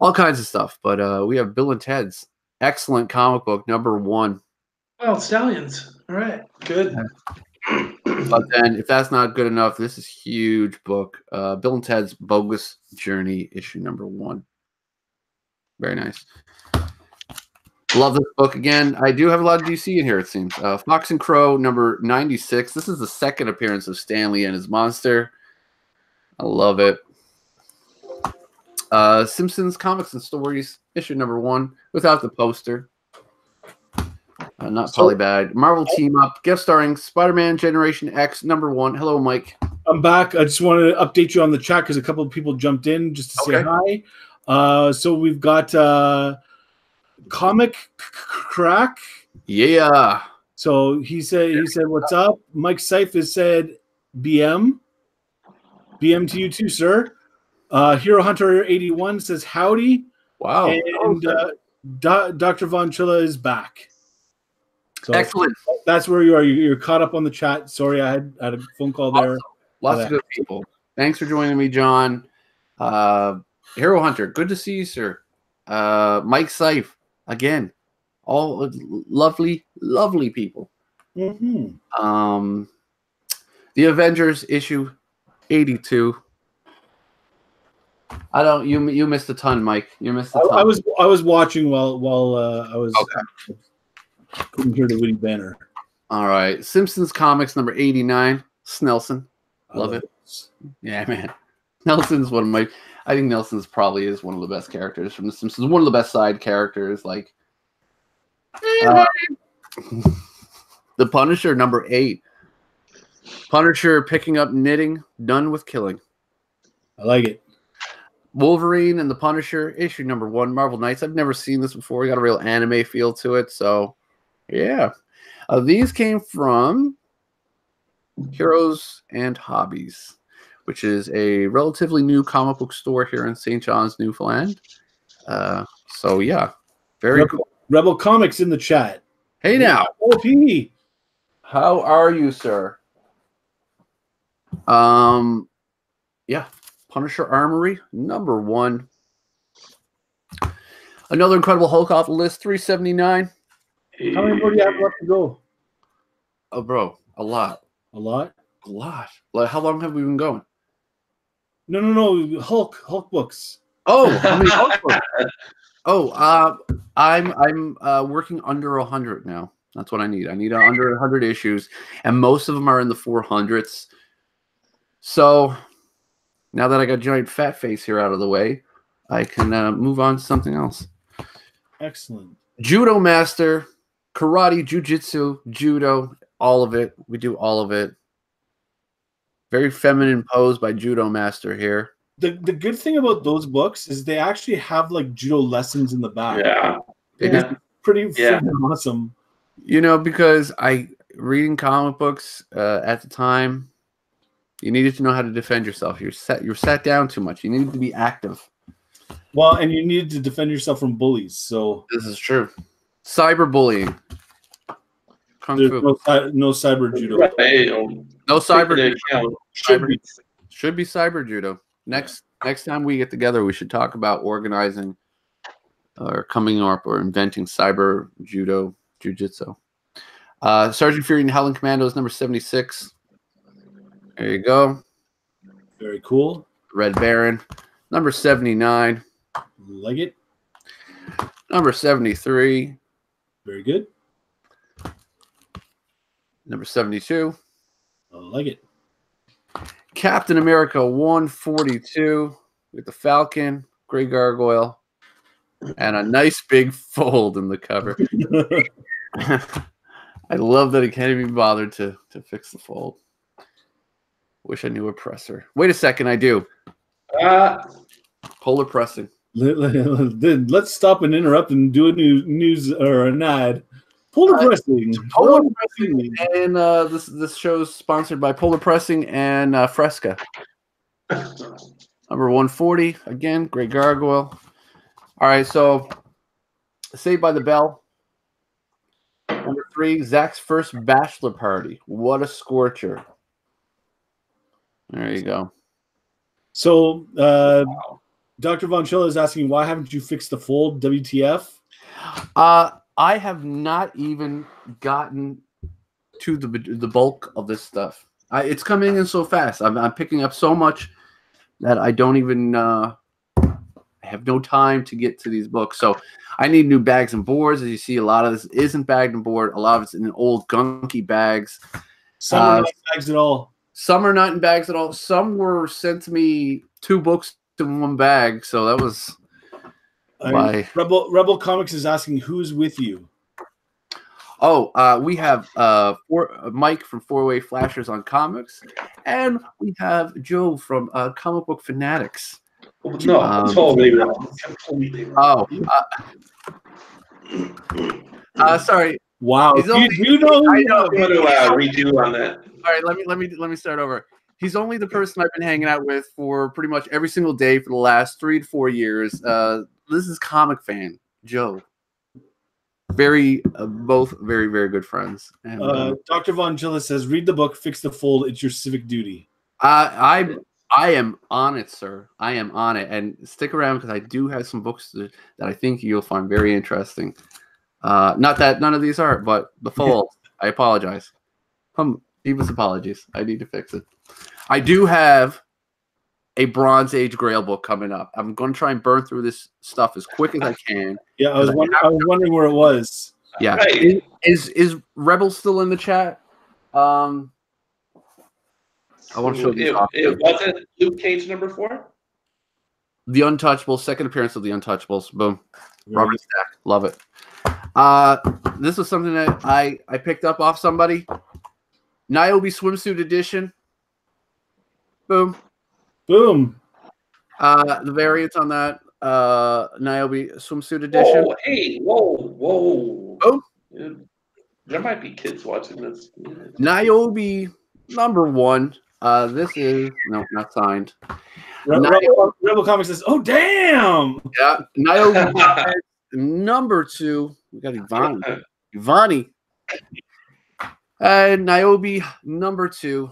all kinds of stuff. But uh, we have Bill and Ted's excellent comic book number one. Well, stallions. All right, good. But then, if that's not good enough, this is huge book. Uh, Bill and Ted's Bogus Journey, issue number one. Very nice. Love this book again. I do have a lot of DC in here, it seems. Uh, Fox and Crow, number 96. This is the second appearance of Stanley and his monster. I love it. Uh, Simpsons Comics and Stories, issue number one, without the poster. Uh, not So- probably bad. Marvel Team Up, guest starring Spider Man Generation X, number one. Hello, Mike. I'm back. I just wanted to update you on the chat because a couple of people jumped in just to say hi. Uh, so we've got uh, Comic Crack. Yeah. So he said, he said, "What's up?" Mike Seif has said, "BM, BM to you too, sir." Uh, Hero Hunter eighty one says, "Howdy," Wow. and uh, Do- Dr. Von Chilla is back. So Excellent. that's where you are. You- You're caught up on the chat. Sorry, I had, had a phone call there. Lots of good people. Thanks for joining me, John. Uh, Hero Hunter, good to see you, sir. Uh, Mike Seif, again, all lovely, lovely people. Mhm. Um, the Avengers issue 82. I don't. You you missed a ton, Mike. You missed a I, ton. I was I was watching while while uh, I was Okay. couldn't hear the witty banner. All right. Simpsons comics number 89. Snelson. I Love it. Yeah, man. Nelson's one of my. I think Nelson's probably is one of the best characters from The Simpsons. One of the best side characters. Like uh, the Punisher, number eight. Punisher picking up knitting, done with killing. I like it. Wolverine and the Punisher, issue number one, Marvel Knights. I've never seen this before. We got a real anime feel to it. So, yeah. Uh, these came from Heroes and Hobbies, which is a relatively new comic book store here in St. John's, Newfoundland. Uh, so, yeah. Very Rebel, cool. Rebel Comics in the chat. Hey, now. OP. How are you, sir? Um, yeah, Punisher Armory number one. Another incredible Hulk off the list, three seventy nine. How many more do you have left to go? Oh, bro, a lot, A lot. a lot. Like, how long have we been going? No, no, no. Hulk. Hulk books. Oh, how many Hulk books? oh, uh, I'm I'm uh, working under hundred now. That's what I need. I need under hundred issues, and most of them are in the four hundreds. So now that I got giant fat face here out of the way, I can uh, move on to something else. Excellent. Judo master, karate, jujitsu, judo, all of it. We do all of it. Very feminine pose by Judo Master here. The the good thing about those books is they actually have like judo lessons in the back. Yeah. They It's just- pretty Yeah. awesome. you know, because I reading comic books uh, at the time, you needed to know how to defend yourself. You're set. You're sat down too much. You needed to be active. Well, and you need to defend yourself from bullies. So This is true. Cyberbullying. Kung there's Fu. no, no cyber judo. Hey, No cyber. take into account. Should be. Should be cyber judo. Next next time we get together, we should talk about organizing or coming up or inventing cyber judo jujitsu. Uh, Sergeant Fury and Howling Commandos number 76. There you go. Very cool. Red Baron. Number 79. Like it. Number 73. Very good. Number 72. I like it. Captain America 142 with the Falcon, Grey Gargoyle, and a nice big fold in the cover. I love that he can't even be bothered to, to fix the fold. Wish I knew a presser. Wait a second, I do. Uh, Polar pressing. Let, let, let's stop and interrupt and do a new news or an ad. Polar Uh, pressing. Polar pressing, and uh, this this is sponsored by Polar Pressing and uh, Fresca. Number 140, again, Grey Gargoyle. All right, so Saved by the Bell. Number three, Zach's first bachelor party. What a scorcher. There you go. So, uh, wow. Dr. Von Schiller is asking, why haven't you fixed the fold? WTF? Uh, I have not even gotten to the the bulk of this stuff. I, it's coming in so fast. I'm, I'm picking up so much that I don't even uh, I have no time to get to these books. So I need new bags and boards. As you see, a lot of this isn't bagged and board. A lot of it's in old gunky bags. Some Uh, are not bags at all. Some are not in bags at all. Some were sent to me two books in one bag. So that was I mean, why. Rebel Rebel Comics is asking, who's with you? Oh, uh, we have uh, four, uh, Mike from Four Way Flashers on comics, and we have Joe from uh, Comic Book Fanatics. No, Um, totally wrong. Completely wrong. Oh, uh, uh, sorry. Wow. He's You, only- you know, I know. I'm gonna uh, redo on that. All right, let me let me let me start over. He's only the person I've been hanging out with for pretty much every single day for the last three to four years. This is comic fan Joe. Very, uh, both very very good friends. And, uh, uh, Dr. Von Schiller says, read the book, fix the fold. It's your civic duty. I I I am on it, sir. I am on it, and stick around because I do have some books that, that I think you'll find very interesting. Uh, not that none of these are, but the fold. I apologize. Um, deepest apologies. I need to fix it. I do have a Bronze Age Grail book coming up. I'm going to try and burn through this stuff as quick as I can. Yeah, I was, I wondering, I was wondering where it was. Yeah. Right. Is is Rebel still in the chat? Um, I want to show you. It, it wasn't Luke Cage number four. The Untouchables, second appearance of the Untouchables. Boom. Robert Stack. Love it. Uh, this was something that I, I picked up off somebody. Niobe swimsuit edition. Boom. Boom. Uh, the variants on that uh, Niobe swimsuit edition. Whoa, hey, whoa, whoa. Oh. Dude, There might be kids watching this. Niobe number one. Uh, this is no, not signed. Re- Nice. Rebel, Rebel Comics says, oh, damn. Yeah, Niobe number two. We got Ivani. Ivani. And Niobe number two.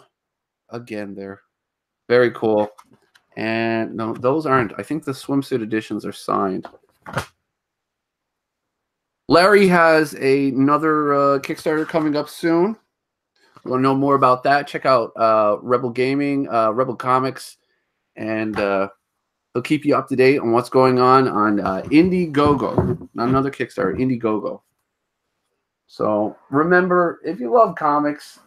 Again, there. Very cool. And no, those aren't. I think the swimsuit editions are signed. Larry has a, another uh, Kickstarter coming up soon. Want to know more about that? Check out uh, Rebel Gaming, uh, Rebel Comics, and uh, he'll keep you up to date on what's going on on uh, Indiegogo. Not another Kickstarter, Indiegogo. So remember, if you love comics,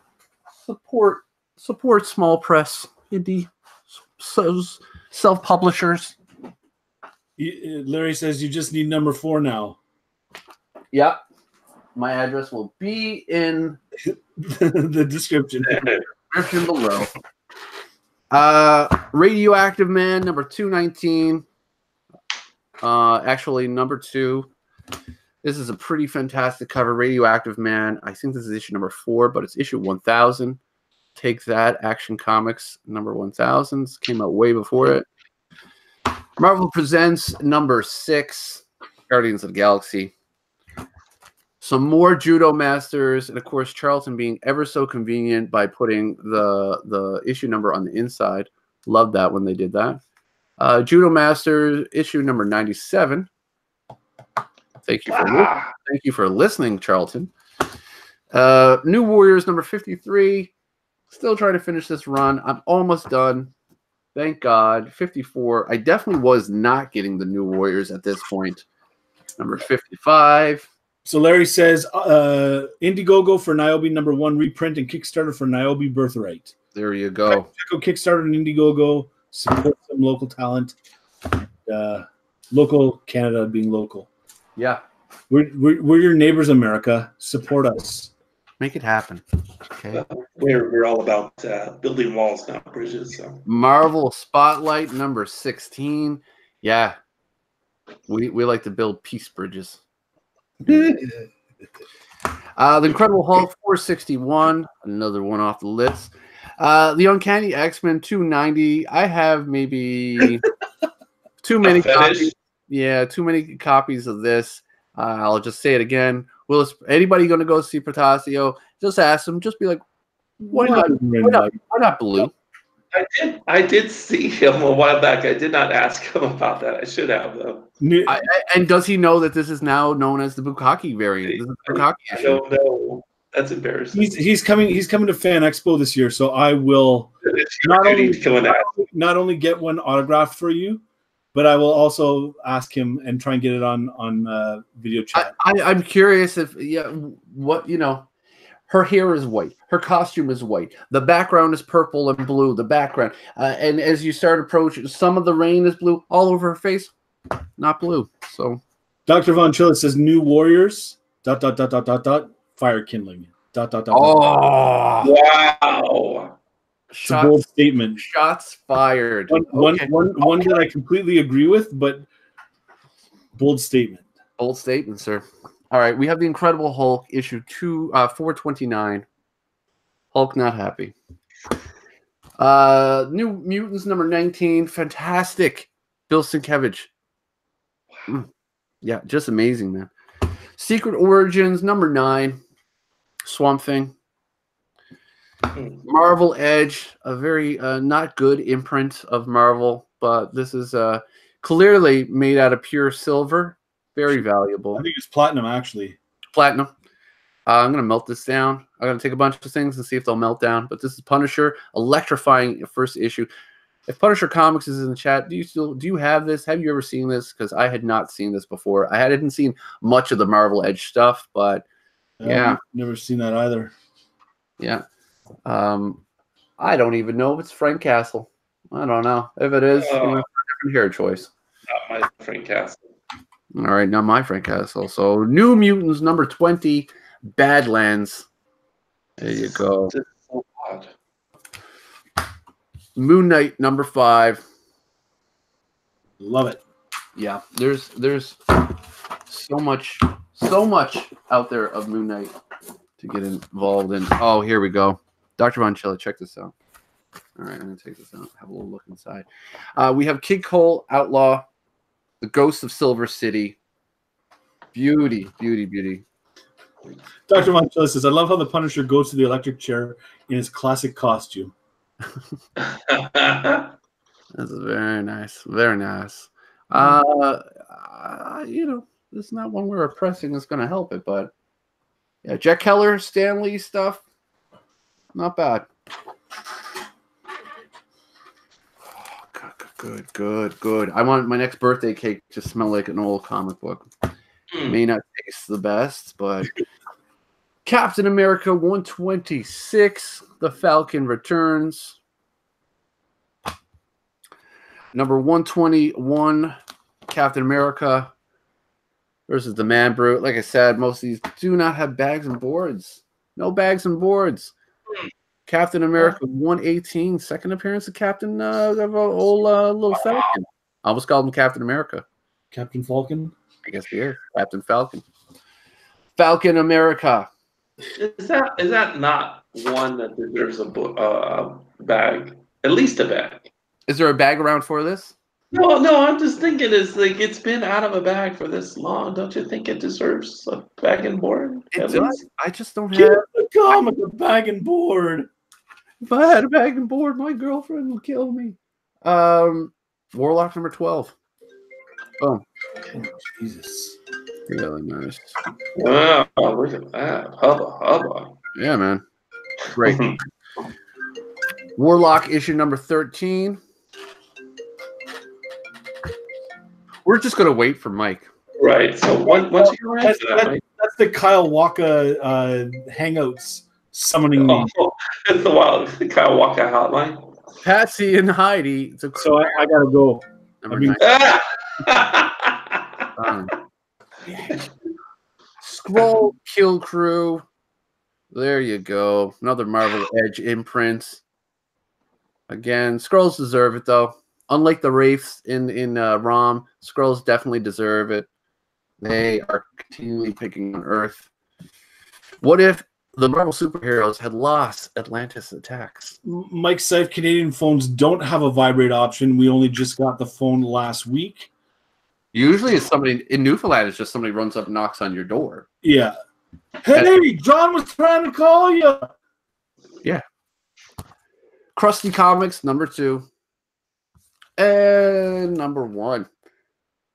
support support small press, indie, self publishers. Uh, Larry says, you just need number four now. Yep. My address will be in the description. description below. Uh, Radioactive Man number 219. Uh, actually, number two. This is a pretty fantastic cover. Radioactive Man. I think this is issue number four, but it's issue 1000. Take that. Action Comics number 1000. Came out way before it. Marvel Presents number six. Guardians of the Galaxy. Some more judo masters, and of course Charlton being ever so convenient by putting the the issue number on the inside. Love that when they did that. Uh, judo masters issue number ninety seven. Thank you for Ah, thank you for listening, Charlton. Uh, New Warriors number fifty three. Still trying to finish this run. I'm almost done. Thank God. 54. I definitely was not getting the New Warriors at this point. Number 55. So Larry says uh, Indiegogo for Niobe number one reprint and Kickstarter for Niobe Birthright. There you go. Check out Kickstarter and Indiegogo. Support some local talent. Uh, local Canada being local. Yeah. We're, we're, we're your neighbors, America. Support us. Make it happen. Okay. we're we're all about uh, building walls, not bridges. So Marvel Spotlight number 16. Yeah. We we like to build peace bridges. Uh, the Incredible Hulk 461, another one off the list. Uh, the Uncanny X Men 290. I have maybe too many copies. Yeah, too many copies of this. Uh, I'll just say it again. Will anybody going to go see Portacio? Just ask them. Just be like, why not? Why not, why not blue? I did I did see him a while back. I did not ask him about that. I should have though. I, I- and does he know that this is now known as the Bukaki variant? This the Bukaki I issue. don't know. That's embarrassing. he's he's coming he's coming to Fan Expo this year, so I will not only- to kill not only get one autographed for you, but I will also ask him and try and get it on on uh, video I, chat. I, I'm curious if yeah, what you know. Her hair is white. Her costume is white. The background is purple and blue. The background, uh, and as you start approaching, some of the rain is blue all over her face, not blue. So Dr. Von Chilla says new warriors dot dot dot dot dot dot fire kindling dot dot dot. dot. oh, Wow. It's a bold statement. shots fired. One, one, Okay. one, one that I completely agree with, but bold statement. Bold statement, sir. All right, we have the Incredible Hulk issue two uh, four twenty nine. Hulk not happy. Uh, New Mutants number nineteen, fantastic. Bill Sienkiewicz. Mm. Yeah, just amazing, man. Secret Origins number nine, Swamp Thing. Marvel Edge, a very uh, not good imprint of Marvel, but this is uh, clearly made out of pure silver. Very valuable I think it's platinum actually. platinum. Uh, I'm gonna melt this down. I'm gonna take a bunch of things and see if they'll melt down. But this is Punisher, electrifying first issue. If Punisher Comics is in the chat, do you still do you have this? Have you ever seen this? Because I had not seen this before. I hadn't seen much of the Marvel Edge stuff, but Yeah. I've never seen that either. yeah, um, I don't even know if it's Frank Castle. I don't know if it is. you know, Oh. different hair choice. Not my Frank Castle. All right, not my Frank Castle. So New Mutants number twenty, Badlands. There you go. So. Moon Knight number five. Love it. Yeah, there's there's so much so much out there of Moon Knight to get involved in. Oh, here we go. Dr. Von Chilla, check this out. All right, I'm gonna take this out. Have a little look inside. Uh, we have Kid Colt, Outlaw, the Ghost of Silver City. Beauty, beauty, beauty. Dr. Monchella says, I love how the Punisher goes to the electric chair in his classic costume. That's very nice, very nice. Uh, uh, you know, it's not one we're oppressing that's going to help it, but yeah, Jack Keller, Stan Lee stuff, not bad. Oh, good, good, good. I want my next birthday cake to smell like an old comic book. Hmm. May not taste the best, but Captain America 126, The Falcon Returns. Number 121, Captain America versus the Man Brute. Like I said, most of these do not have bags and boards. No bags and boards. Captain America 118, second appearance of Captain uh, of, uh, old uh, little Falcon. I almost called him Captain America. Captain Falcon. I guess he is Captain Falcon. Falcon America. Is that is that not one that deserves a uh, bag? At least a bag. Is there a bag around for this? No, no. I'm just thinking, it's like it's been out of a bag for this long. Don't you think it deserves a bag and board? It does. least? I just don't Give have. the comic a bag and board. If I had a bag and board, my girlfriend would kill me. Um, Warlock number 12. Oh, Jesus. Really nice. Wow, look at that. Hubba hubba. Yeah, man. Great. Warlock issue number 13. We're just going to wait for Mike. right. So once once you arrive That's, to that, that's, the Kyle Walker uh, Hangouts summoning me. Oh, it's the wild Kyle Walker hotline. Patsy and Heidi. It's a So I, I gotta go. number I mean- nine. Um, Skrull Kill Krew. There you go. Another Marvel Edge imprint. Again, Skrulls deserve it though. Unlike the Wraiths in in uh, Rom, Skrulls definitely deserve it. They are continually picking on Earth. What if the Marvel superheroes had lost Atlantis attacks? Mike said Canadian phones don't have a vibrate option. We only just got the phone last week. Usually, it's somebody in Newfoundland. It's just somebody runs up, and knocks on your door. Yeah. Hey, John was trying to call you. Yeah. Krusty Comics number two, and number one.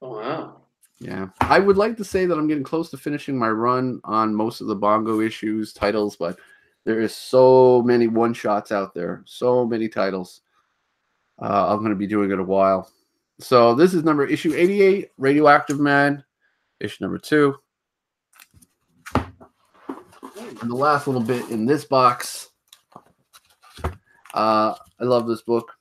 Oh, wow. Yeah, I would like to say that I'm getting close to finishing my run on most of the Bongo issues titles, but there is so many one shots out there, so many titles. Uh, I'm going to be doing it a while. So this is number issue 88, Radioactive Man, issue number two. And the last little bit in this box. Uh, I love this book.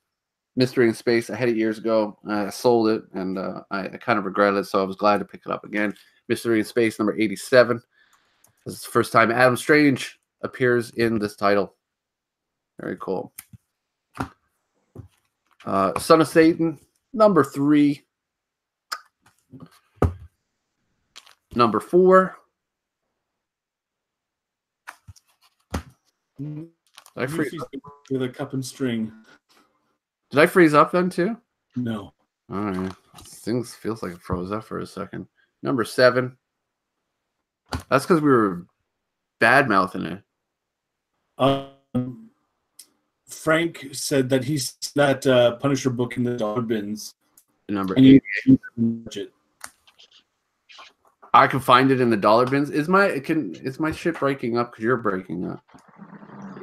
Mystery in Space. I had it years ago. I sold it and uh, I, I kind of regret it, so I was glad to pick it up again. Mystery in Space number 87. This is the first time Adam Strange appears in this title. Very cool. Uh, Son of Satan, number three. Number four. I, freeze, with a cup and string. Did I freeze up then too? No. All right. Things feels like it froze up for a second. Number seven. That's because we were bad mouthing it. Um, Frank said that he's that uh, Punisher book in the dollar bins. Number eight. I can find it in the dollar bins. Is my it can is my shit breaking up because you're breaking up?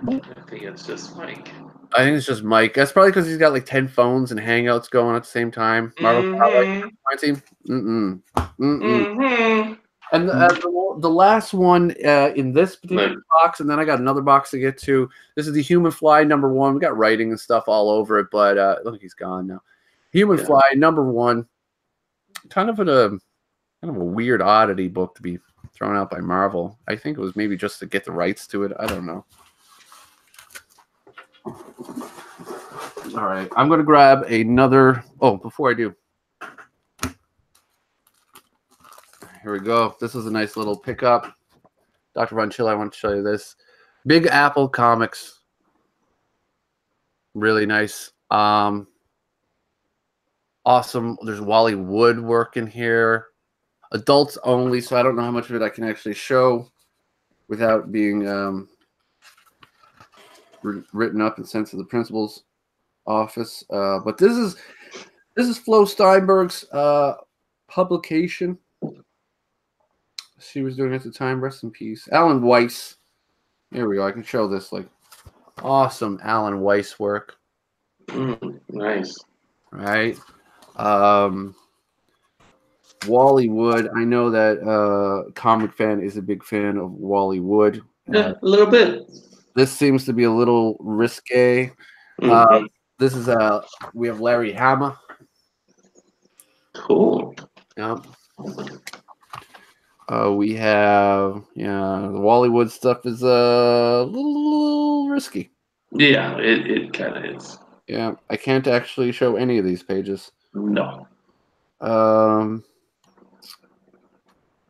I think it's just Mike. I think it's just Mike. That's probably because he's got like ten phones and hangouts going at the same time. Marvel Mhm, twenty. Mm-mm. Mm-mm. mhm. And the, uh, the, the last one uh, in this particular box, and then I got another box to get to. This is the Human Fly number one. We got writing and stuff all over it, but uh, look, he's gone now. Human Yeah. Fly number one. Kind of a kind of a weird oddity book to be thrown out by Marvel. I think it was maybe just to get the rights to it. I don't know. All right, I'm gonna grab another. Oh, before I do, here we go. This is a nice little pickup. Dr. Von Chill, I want to show you this. Big Apple Comics. Really nice. Um, awesome. There's Wally Wood work in here. Adults only, so I don't know how much of it I can actually show without being um, written up and sent to the principal's office. Uh, but this is this is Flo Steinberg's uh, publication she was doing at the time. Rest in peace. Alan Weiss. Here we go. I can show this like awesome Alan Weiss work, Mm, nice. right? Um Wally Wood. I know that uh comic fan is a big fan of Wally Wood. Yeah, a little bit. This seems to be a little risque. Mhm. Uh, this is uh we have Larry Hama. cool. Yep. Uh, we have yeah, the Wally Wood stuff is uh, a little, little risky. Yeah, it, it kind of is. Yeah, I can't actually show any of these pages. No. Um,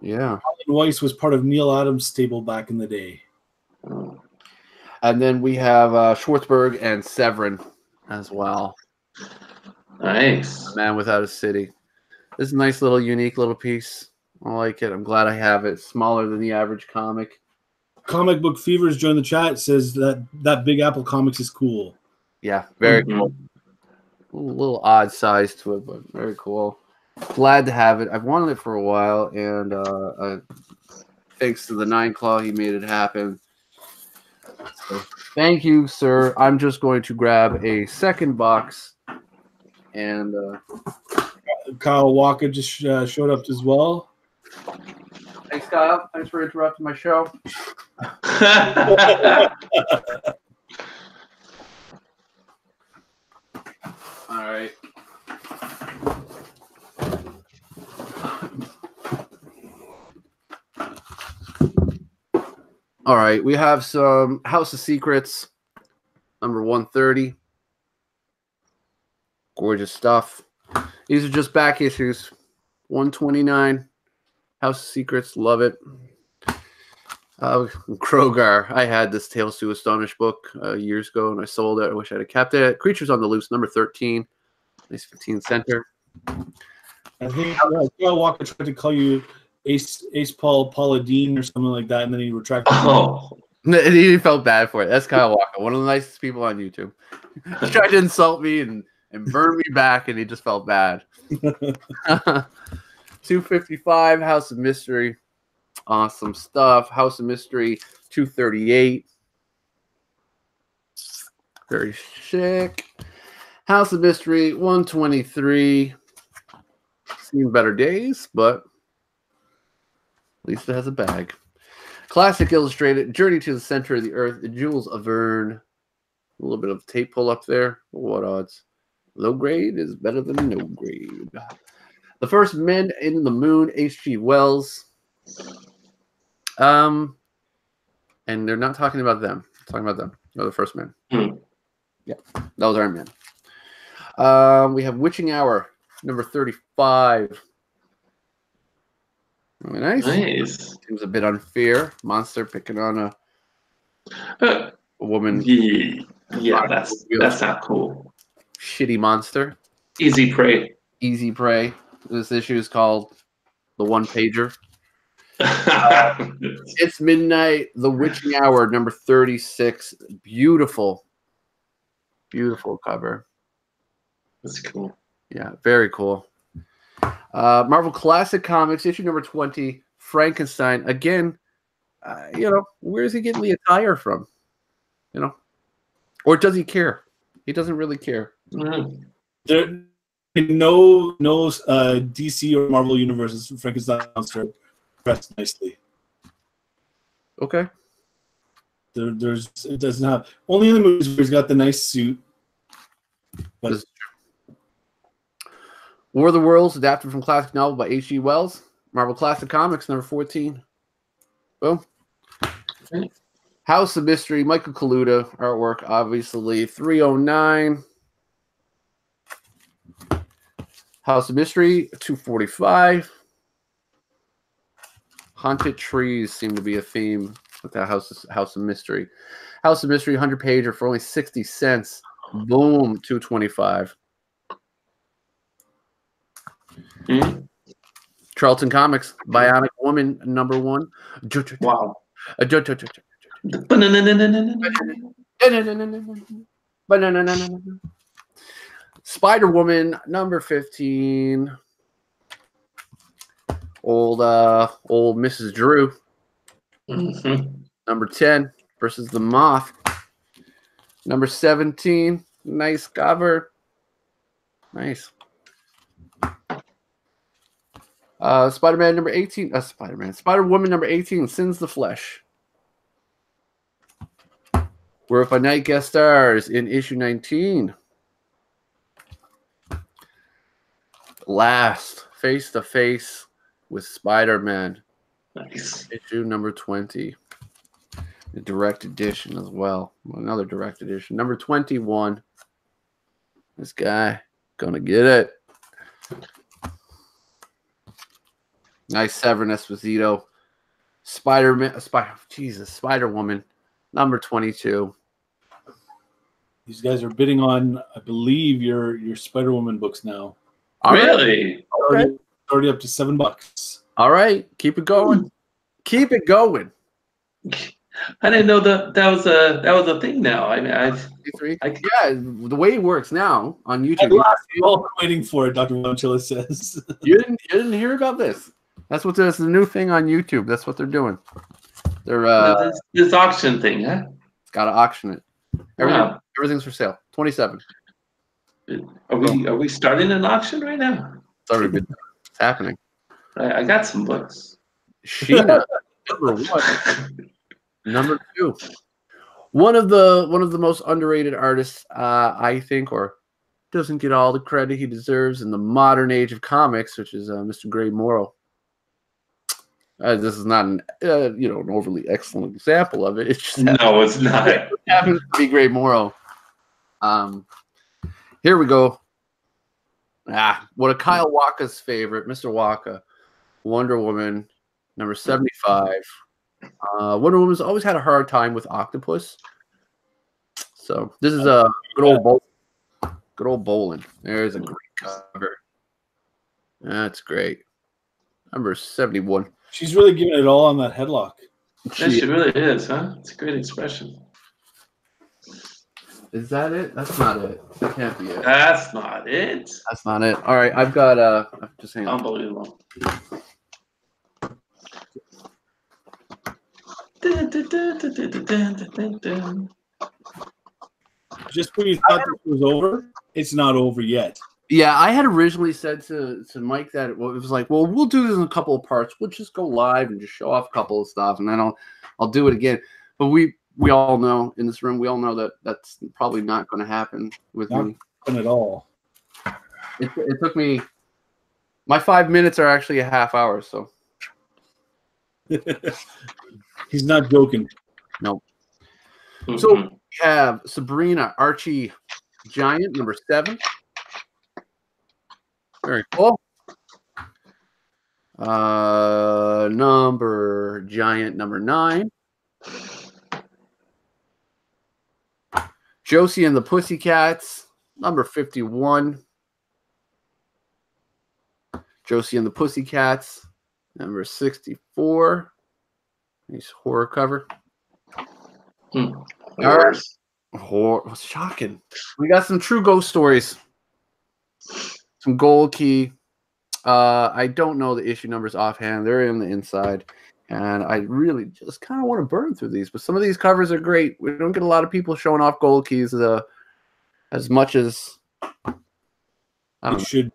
yeah, Alan Weiss was part of Neal Adams' stable back in the day. Mm. And then we have uh, Schwartzberg and Severin as well. Nice. Man Without a City. This is a nice little unique little piece. I like it. I'm glad I have it. Smaller than the average comic. Comic Book Fevers joined the chat says that that Big Apple Comics is cool. Yeah, very Mhm. cool. A little odd size to it, but very cool. Glad to have it. I've wanted it for a while, and uh, uh, thanks to the Nine Claw, he made it happen. So, thank you, sir. I'm just going to grab a second box, and uh, Kyle Walker just uh, showed up as well. thanks, Kyle. Thanks for interrupting my show. All right. All right, we have some House of Secrets, number 130. Gorgeous stuff. These are just back issues. 129. House of Secrets, love it. Uh, Krogar. I had this Tales to Astonish book uh, years ago and I sold it. I wish I'd kept it. Creatures on the Loose, number 13. Nice 15 center. I think uh, Walker tried to call you Ace Ace Paul Paula Dean or something like that, and then he retracted. oh. No, He felt bad for it. That's Kyle Walker, one of the nicest people on YouTube. He tried to insult me and, and burn me back, and he just felt bad. 255, House of Mystery. Awesome stuff. House of Mystery, 238. Very sick. House of Mystery, 123. Seen better days, but at least it has a bag. Classic Illustrated, Journey to the Center of the Earth, the Jewels of Vern. A little bit of tape pull up there. What odds? Low grade is better than no grade. The First Men in the Moon, H.G. Wells. Um, and they're not talking about them. Talking about them. They're the first men. Hmm. Yeah, those are men. Um, we have Witching Hour, number 35. Very nice. Nice. Seems a bit unfair. Monster picking on a, Uh, a woman. yeah, yeah, that's that's not cool. Shitty monster. Easy prey. Easy prey. This issue is called The One Pager. It's midnight. The Witching Hour, number 36. Beautiful. Beautiful cover. that's cool. Yeah, very cool. Uh, Marvel Classic Comics, issue number 20, Frankenstein. Again, uh, you know, where is he getting the attire from? You know, or does he care? He doesn't really care. Mm. There, no, no uh, DC or Marvel universes Frankenstein monster dressed nicely. Okay. There, there's it doesn't have only in the movies where he's got the nice suit. But This- War of the Worlds, adapted from classic novel by H.G. Wells. Marvel Classic Comics, number 14. Boom. Okay. House of Mystery, Michael Kaluta, artwork, obviously, 309. House of Mystery, 245. Haunted trees seem to be a theme with that House of, House of Mystery. House of Mystery, 100 pager for only 60 cents. Boom, 225. Mm. Charlton Comics, Bionic Woman, number one. Wow. Spider Woman, number 15. Old uh old Mrs. Drew, Mhm. number 10 versus the Moth. Number 17. Nice cover. Nice. Uh, Spider Man number 18. Uh, Spider Man. Spider Woman number 18. Sins the Flesh. Werewolf by Night guest stars in issue 19. Last face to face with Spider Man. Nice. Issue number 20. The direct edition as well. Another direct edition. Number 21. This guy gonna get it. Nice Severin Esposito. Spider Man Spider Jesus, Spider Woman, number 22. These guys are bidding on, I believe, your your Spider Woman books now. Really? Already, already up to seven bucks. All right. Keep it going. Keep it going. I didn't know that that was a that was a thing. Now I mean, I've I- Yeah, the way it works now on YouTube. last, we've all been waiting for it, Dr. Vonchilla says. You didn't you didn't hear about this. That's what this is a new thing on YouTube. That's what they're doing. They're uh this, this auction thing, huh? gotta auction it. Everything, Wow. everything's for sale. 27. Are we are we starting an auction right now? It's already been it's happening. I, I got some books. Sheena, number one. Number two. One of the one of the most underrated artists, uh, I think, or doesn't get all the credit he deserves in the modern age of comics, which is uh, Mr. Gray Morrow. Uh, this is not an uh, you know an overly excellent example of it. It's just No, it's not. happens to be Gray Morrow. Um, here we go. Ah, what a Kyle Waka's favorite, Mr. Waka, Wonder Woman, number seventy-five. Uh, Wonder Woman's always had a hard time with Octopus, so this is a good old bowl, good old bowling. There's a great cover. That's great. Number seventy-one. She's really giving it all on that headlock. Yeah, she really is, huh? It's a great expression. Is that it? That's not it. That can't be it. That's not it. That's not it. All right, I've got uh, just hang on. Unbelievable. Just when you thought this was over, it's not over yet. Yeah, I had originally said to to Mike that it was like, well, we'll do this in a couple of parts. We'll just go live and just show off a couple of stuff, and then I'll I'll do it again. But we we all know in this room, we all know that that's probably not going to happen with Not- me. Not at all. It, it took me. My five minutes are actually a half hour, so He's not joking. Nope. So- Mhm. we have Sabrina Archie Giant number seven. Very cool. Uh, number Giant number nine. Josie and the Pussycats number fifty-one. Josie and the Pussycats number sixty-four. Nice horror cover. Horrors. Horror, shocking. We got some true ghost stories. Some gold key. Uh, I don't know the issue numbers offhand. They're in the inside, and I really just kind of want to burn through these. But some of these covers are great. We don't get a lot of people showing off gold keys uh, as much as I You don't, know. should.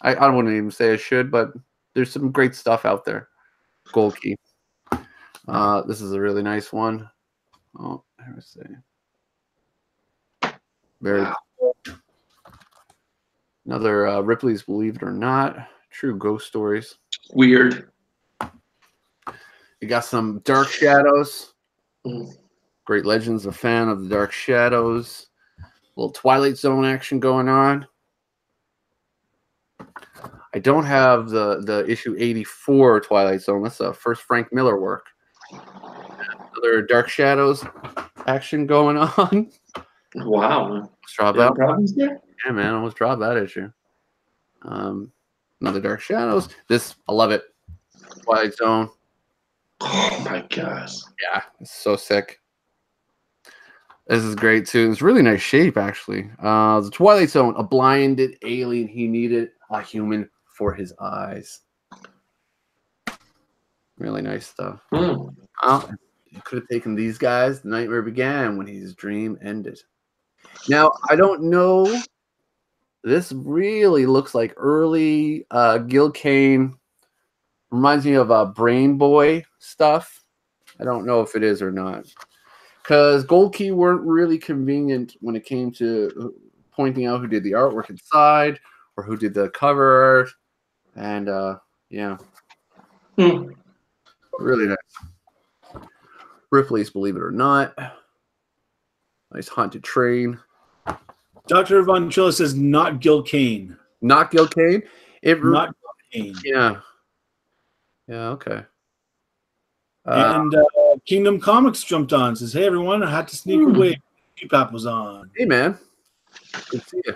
I, I wouldn't even say I should, but there's some great stuff out there. Gold key. Uh, this is a really nice one. Oh, let me see. Very Wow. Another uh, Ripley's Believe It or Not, True Ghost Stories. Weird. You got some Dark Shadows. Mm. Great Legends, a fan of the Dark Shadows. A little Twilight Zone action going on. I don't have the the issue 84 Twilight Zone. That's the first Frank Miller work. Another Dark Shadows action going on. Wow. Let's drop problems there? Yeah, man, almost dropped that issue. Um, another Dark Shadows. This, I love it. Twilight Zone. Oh my gosh. Yeah, it's so sick. This is great too. It's really nice shape, actually. Uh, the Twilight Zone, a blinded alien. He needed a human for his eyes. Really nice stuff. Oh, you could have taken these guys. The nightmare began when his dream ended. Now, I don't know. This really looks like early uh, Gil Kane. Reminds me of uh, Brain Boy stuff. I don't know if it is or not. Because Gold Key weren't really convenient when it came to uh, pointing out who did the artwork inside or who did the cover art. And uh, yeah. Hmm. Really nice. Ripley's Believe It or Not. Nice haunted train. Dr. Von Chilla says not Gil Kane. Not Gil Kane. It Not Gil Kane. yeah. Yeah, okay. Uh, and uh, Kingdom Comics jumped on. Says, "Hey everyone, I had to sneak Hmm. away. Pop was on." hey man. Good to see you.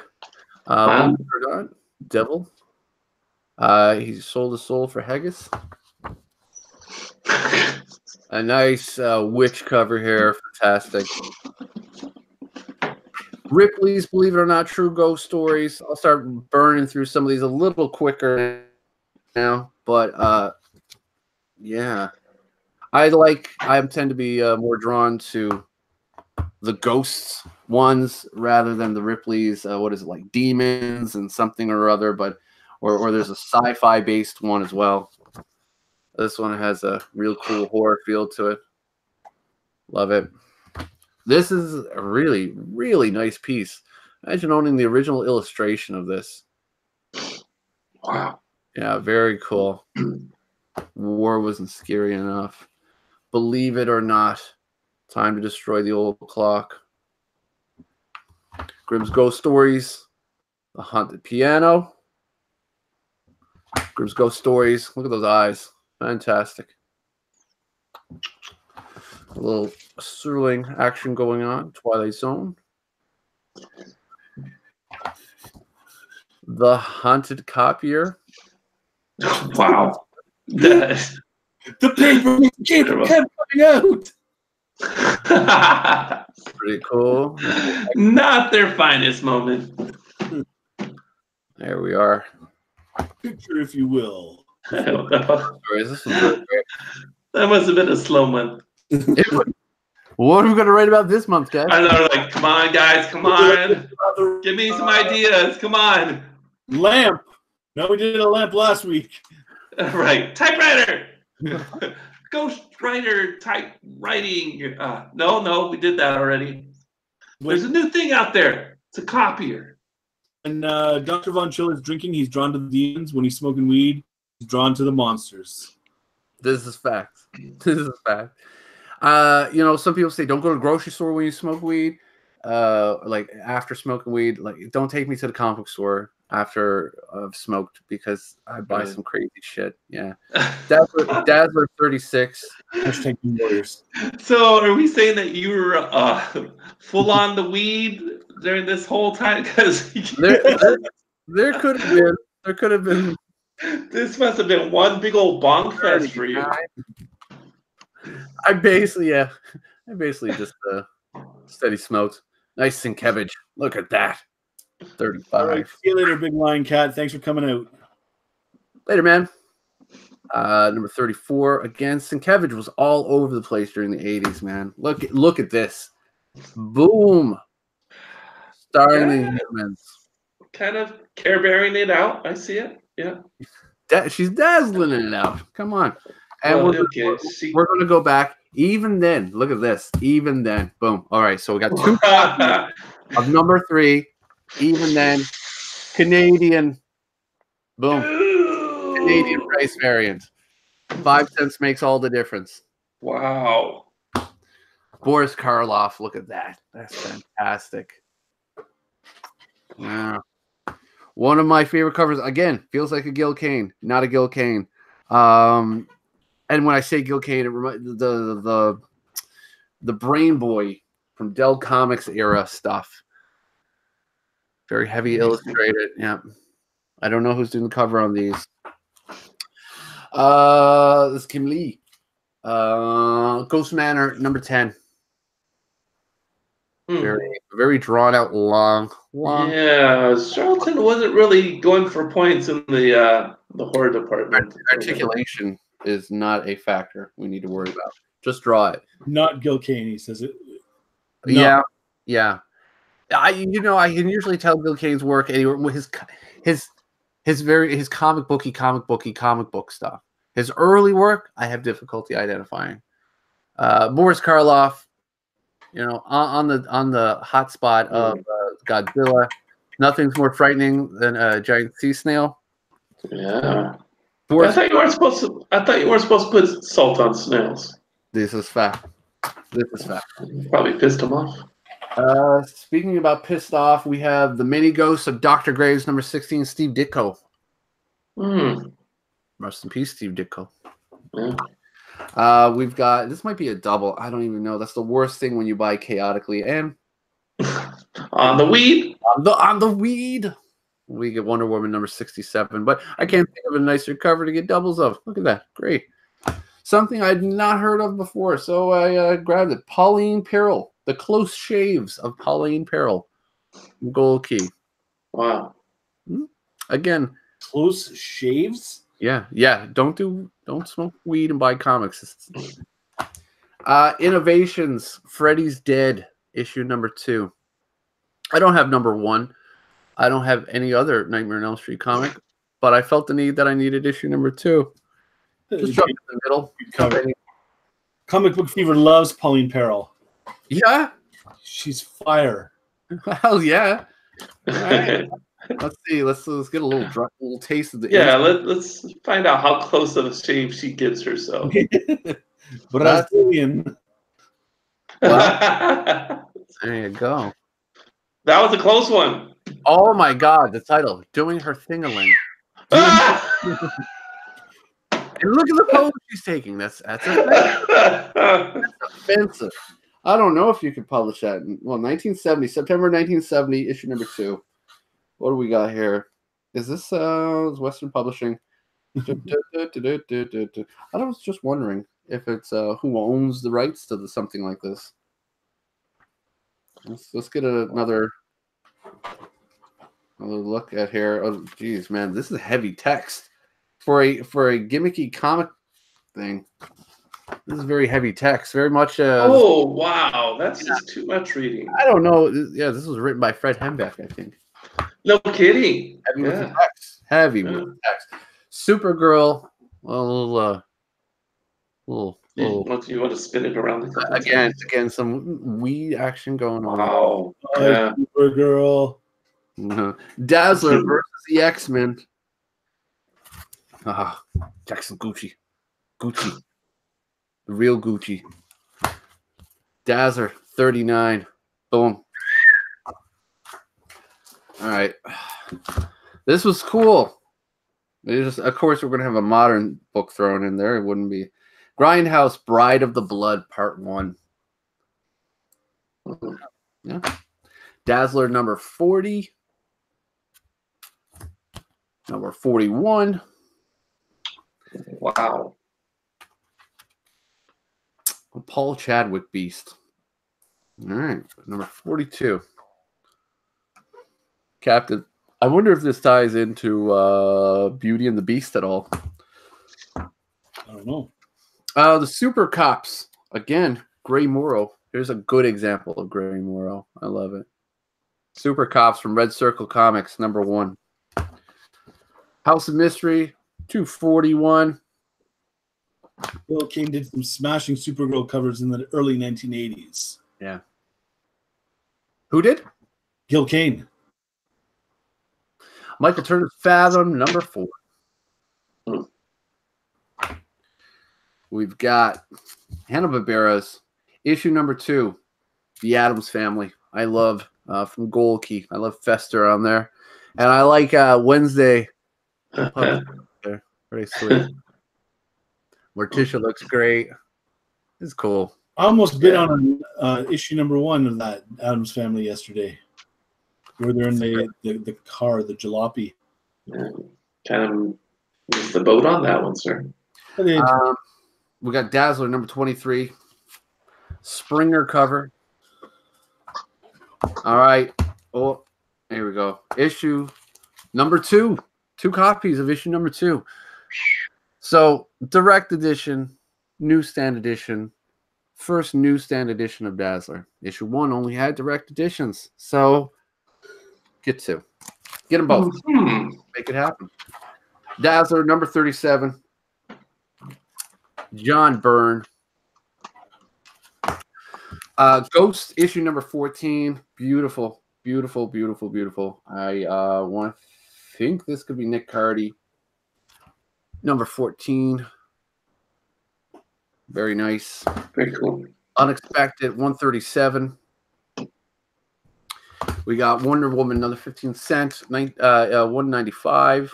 Uh Wow. Believe It or Not, Devil. Uh he sold his soul for Haggis. A nice uh, witch cover here. Fantastic. Ripley's Believe It or Not True Ghost Stories. I'll start burning through some of these a little quicker now, but uh, yeah. I like, I tend to be uh, more drawn to the ghosts ones rather than the Ripley's, uh, what is it, like demons and something or other, but, or, or there's a sci fi based one as well. This one has a real cool horror feel to it. Love it. This is a really, really nice piece. Imagine owning the original illustration of this. Wow. Yeah, very cool. War wasn't scary enough. Believe it or not, time to destroy the old clock. Grimm's Ghost Stories, The Haunted Piano. Grimm's Ghost Stories. Look at those eyes. Fantastic. A little Serling action going on. Twilight Zone. The Haunted Copier. Wow. That- The paper kept kept coming out. Pretty cool. Not their finest moment. There we are. Picture, if you will. I don't know. Stories. This was really great. That must have been a slow month. It What are we going to write about this month, guys? I know, like, come on, guys, come on. Give me some ideas. Come on. Lamp. No, we did a lamp last week. Right. Typewriter. Ghostwriter type writing. Uh, no, no, we did that already. There's a new thing out there. It's a copier. And uh, Dr. Von Chill is drinking, he's drawn to the demons. When he's smoking weed, he's drawn to the monsters. This is fact. This is fact. Uh, you know, some people say don't go to the grocery store when you smoke weed. Uh, like after smoking weed, like don't take me to the comic book store after I've smoked because I buy Really? some crazy shit. Yeah, Dazzler, Dazzler thirty six. Hashtag warriors. so, are we saying that you were uh, full on the weed during this whole time? Because There, there, there could have been. There could have been this must have been one big old bonk fest for you. I basically, yeah, I basically just uh, steady smoked. Nice Sienkiewicz. Look at that. 35. right. See you later, Big Lion Cat. Thanks for coming out. Later, man. Uh, number 34. Again, Sienkiewicz was all over the place during the 80s, man. Look, look at this. Boom. Starring Yeah. the humans. Kind of care bearing it out. I see it. Yeah. Da- she's dazzling it out. Come on. And Well, we're, okay. we're, we're going to go back. Even then, look at this. Even then, boom. All right, so we got two of number three. Even then, Canadian. Boom. Canadian price variant. Five cents makes all the difference. Wow. Boris Karloff, look at that. That's fantastic. Yeah. One of my favorite covers, again, feels like a Gil Kane, not a Gil Kane. Um, and when I say Gil Kane, it remi- the, the the the Brain Boy from Dell Comics era stuff. Very heavy illustrated. Yeah. I don't know who's doing the cover on these. Uh, this is Kim Lee. Uh, Ghost Manor number ten. Hmm. Very, very drawn out, long, long. Yeah, Charlton wasn't really going for points in the uh, the horror department. Articulation is not a factor we need to worry about. Just draw it. Not Gil Kane, says it. No. Yeah, yeah. I, you know, I can usually tell Gil Kane's work anywhere with his, his, his very his comic booky, comic booky, comic book stuff. His early work, I have difficulty identifying. Uh, Boris Karloff, you know, on, on the on the hot spot of uh, Godzilla. Nothing's more frightening than a giant sea snail. Yeah. I thought you weren't supposed to. I thought you weren't supposed to put salt on snails. this is fact. This is fact. Probably pissed him off. Uh, speaking about pissed off, we have the mini ghost of Dr. Graves, number 16, Steve Ditko. Hmm. Rest in peace, Steve Ditko. Yeah. Uh, we've got this might be a double. I don't even know. That's the worst thing when you buy chaotically and On the weed. on the on the weed. We get Wonder Woman number 67, but I can't think of a nicer cover to get doubles of. Look at that. Great. Something I'd not heard of before. So I uh, grabbed it. Pauline Peril. The close shaves of Pauline Peril. Gold key. Wow. Again, Close shaves. Yeah, yeah. Don't do don't smoke weed and buy comics. Uh Innovations, Freddy's Dead, issue number two. I don't have number one. I don't have any other Nightmare on Elm Street comic, but I felt the need that I needed issue number two. Just drop it in the middle. Cover. Comic Book Fever loves Pauline Peril. Yeah, She's fire. hell yeah. Alright. Let's see. Let's let's get a little dr- little taste of the yeah. Let, let's find out how close of a shave she gives herself. Brazilian. that There you go. Was a close one. Oh my god, the title, doing her thingaling. Ah! And look at the pose she's taking. That's that's offensive. I don't know if you could publish that. Well, 1970, September 1970, issue number two. What do we got here? Is this uh Western Publishing? I was just wondering if it's uh who owns the rights to the, something like this. Let's let's get another another look at here. Oh, geez, man, this is heavy text for a for a gimmicky comic thing. This is very heavy text. Very much. Uh, oh wow, that's just too much reading. I don't know. Yeah, this was written by Fred Hembeck, I think. No kidding. Heavy with the text. Heavy Yeah. with text. Supergirl. Well, a little, uh, little, You little. want, you want to spin it around Again, times? again, some weed action going on. Wow. Yeah. Supergirl. Dazzler versus the X Men. Ah, Jackson Gucci, Gucci, the real Gucci. Dazzler, thirty nine. Boom. All right, this was cool. Just, of course, we're gonna have a modern book thrown in there. It wouldn't be Grindhouse, Bride of the Blood, Part One. Yeah. Dazzler number 40. Number 41. Wow. Paul Chadwick Beast. All right. Number 42. Captain. I wonder if this ties into uh, Beauty and the Beast at all. I don't know. Uh, the Super Cops. Again, Gray Morrow. Here's a good example of Gray Morrow. I love it. Super Cops from Red Circle Comics, number one. House of Mystery, 241. Bill Kane did some smashing Supergirl covers in the early 1980s. Yeah. Who did? Gil Kane. Michael Turner's Fathom, number four. We've got Hanna Barbera's issue number two, The Addams Family. I love uh, from Gold Key. I love Fester on there, and I like uh, Wednesday. Very sweet. Morticia looks great. It's cool. I almost bid on uh, issue number one of that Addams Family yesterday, where they're in the, the, the car, the jalopy. Yeah. Kind of missed the boat on that one, sir. Um, we got Dazzler number 23. Springer cover. All right. Oh, here we go. Issue number two. Two copies of issue number two. So, direct edition, newsstand edition, first newsstand edition of Dazzler. Issue one only had direct editions. So, get two. Get them both Hmm. make it happen. Dazzler number 37. John Byrne. Uh, Ghost issue number 14. Beautiful, beautiful, beautiful, beautiful. I uh, want to think this could be Nick Cardy. number 14. Very nice. Very cool. Unexpected 137. We got Wonder Woman, another 15 cent, nine, uh, uh, 195.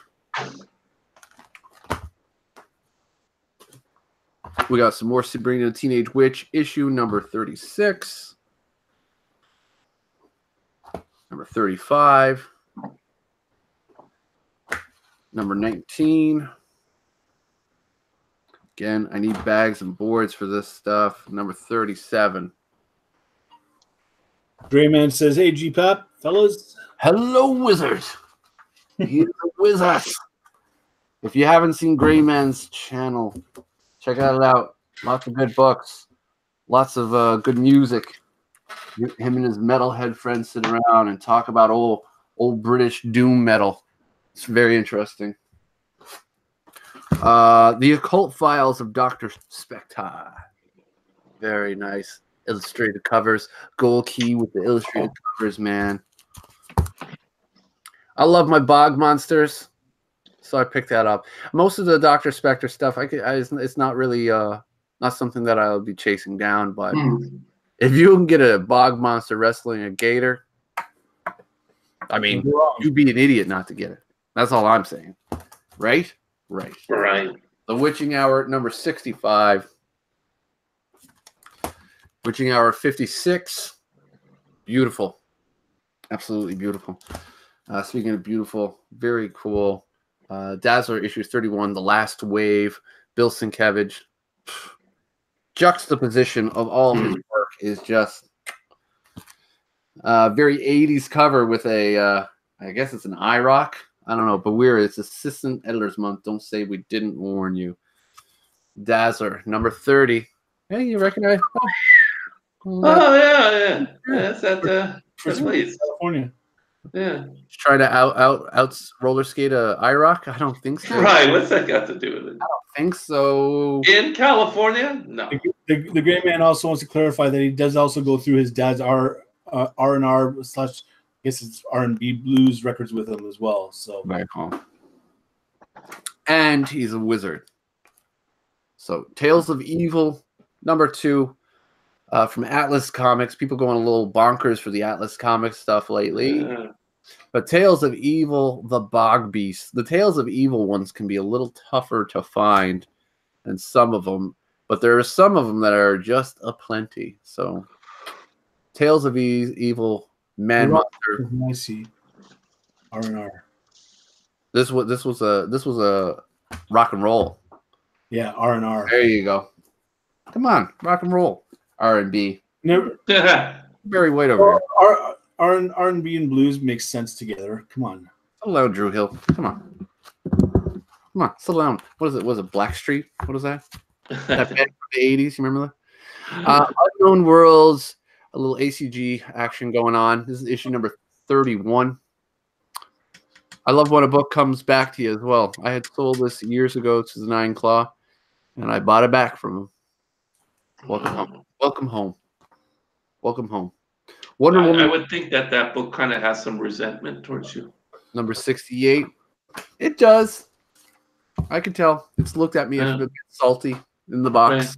We got some more Sabrina the Teenage Witch issue number 36. Number 35. Number 19. Again, I need bags and boards for this stuff. Number 37. Drayman says, "Hey, GPAP, fellas, Hello, wizards. He's a wizard. If you haven't seen Gray Man's channel, check it out. Lots of good books, lots of uh, good music. Him and his metalhead friends sit around and talk about old old British doom metal. It's very interesting. Uh, the occult files of Doctor Spektor. Very nice illustrated covers. Gold key with the illustrated covers, man. I love my bog monsters, so I picked that up. Most of the Doctor Spektor stuff, I, could, I it's, it's not really uh not something that I'll be chasing down. But Hmm. if you can get a bog monster wrestling a gator, I mean, you're wrong. you'd be an idiot not to get it. That's all I'm saying. Right? Right. Right. The Witching Hour number 65. Witching Hour 56. Beautiful. Absolutely beautiful. Uh, speaking of beautiful, very cool. Uh, Dazzler issues 31, The Last Wave, Bill Sienkiewicz. Juxtaposition of all of his work is just uh, very 80s cover with a, uh, I guess it's an eye rock. I don't know, but we're it's Assistant Editors Month. Don't say we didn't warn you. Dazzler, number 30. Hey, you recognize? Oh, Oh yeah, yeah. yeah that's at the For. California. Yeah. try to out out out roller skate a IROC? I don't think so. Right. What's that got to do with it? I don't think so. In California? No. The, the Gray Man also wants to clarify that he does also go through his dad's R uh, R and R slash I guess it's R and B blues records with him as well. So Very cool. And he's a wizard. So Tales of Evil, number two, uh, from Atlas Comics. People going a little bonkers for the Atlas Comics stuff lately. Yeah. But Tales of Evil, the Bog Beast. The Tales of Evil ones can be a little tougher to find than some of them, but there are some of them that are just a plenty. So Tales of e- Evil, Man Monster. I see R and R. This was this was a this was a rock and roll. Yeah, R and R. There you go. Come on, rock and roll. R and B. Never Very white over here. R R and R and B and blues makes sense together. Come on. Hello, Drew Hill. Come on. Come on, sit down. What is it? Was it Blackstreet? What is that? That band from the 80s. You remember that? Uh, Unknown Worlds, a little ACG action going on. This is issue number 31. I love when a book comes back to you as well. I had sold this years ago to the Nine Claw, and I bought it back from him. Welcome home. Welcome home. Welcome home. Wonder I, I would think that that book kind of has some resentment towards you. number 68. It does. I can tell. It's looked at me as Yeah. a bit salty in the box.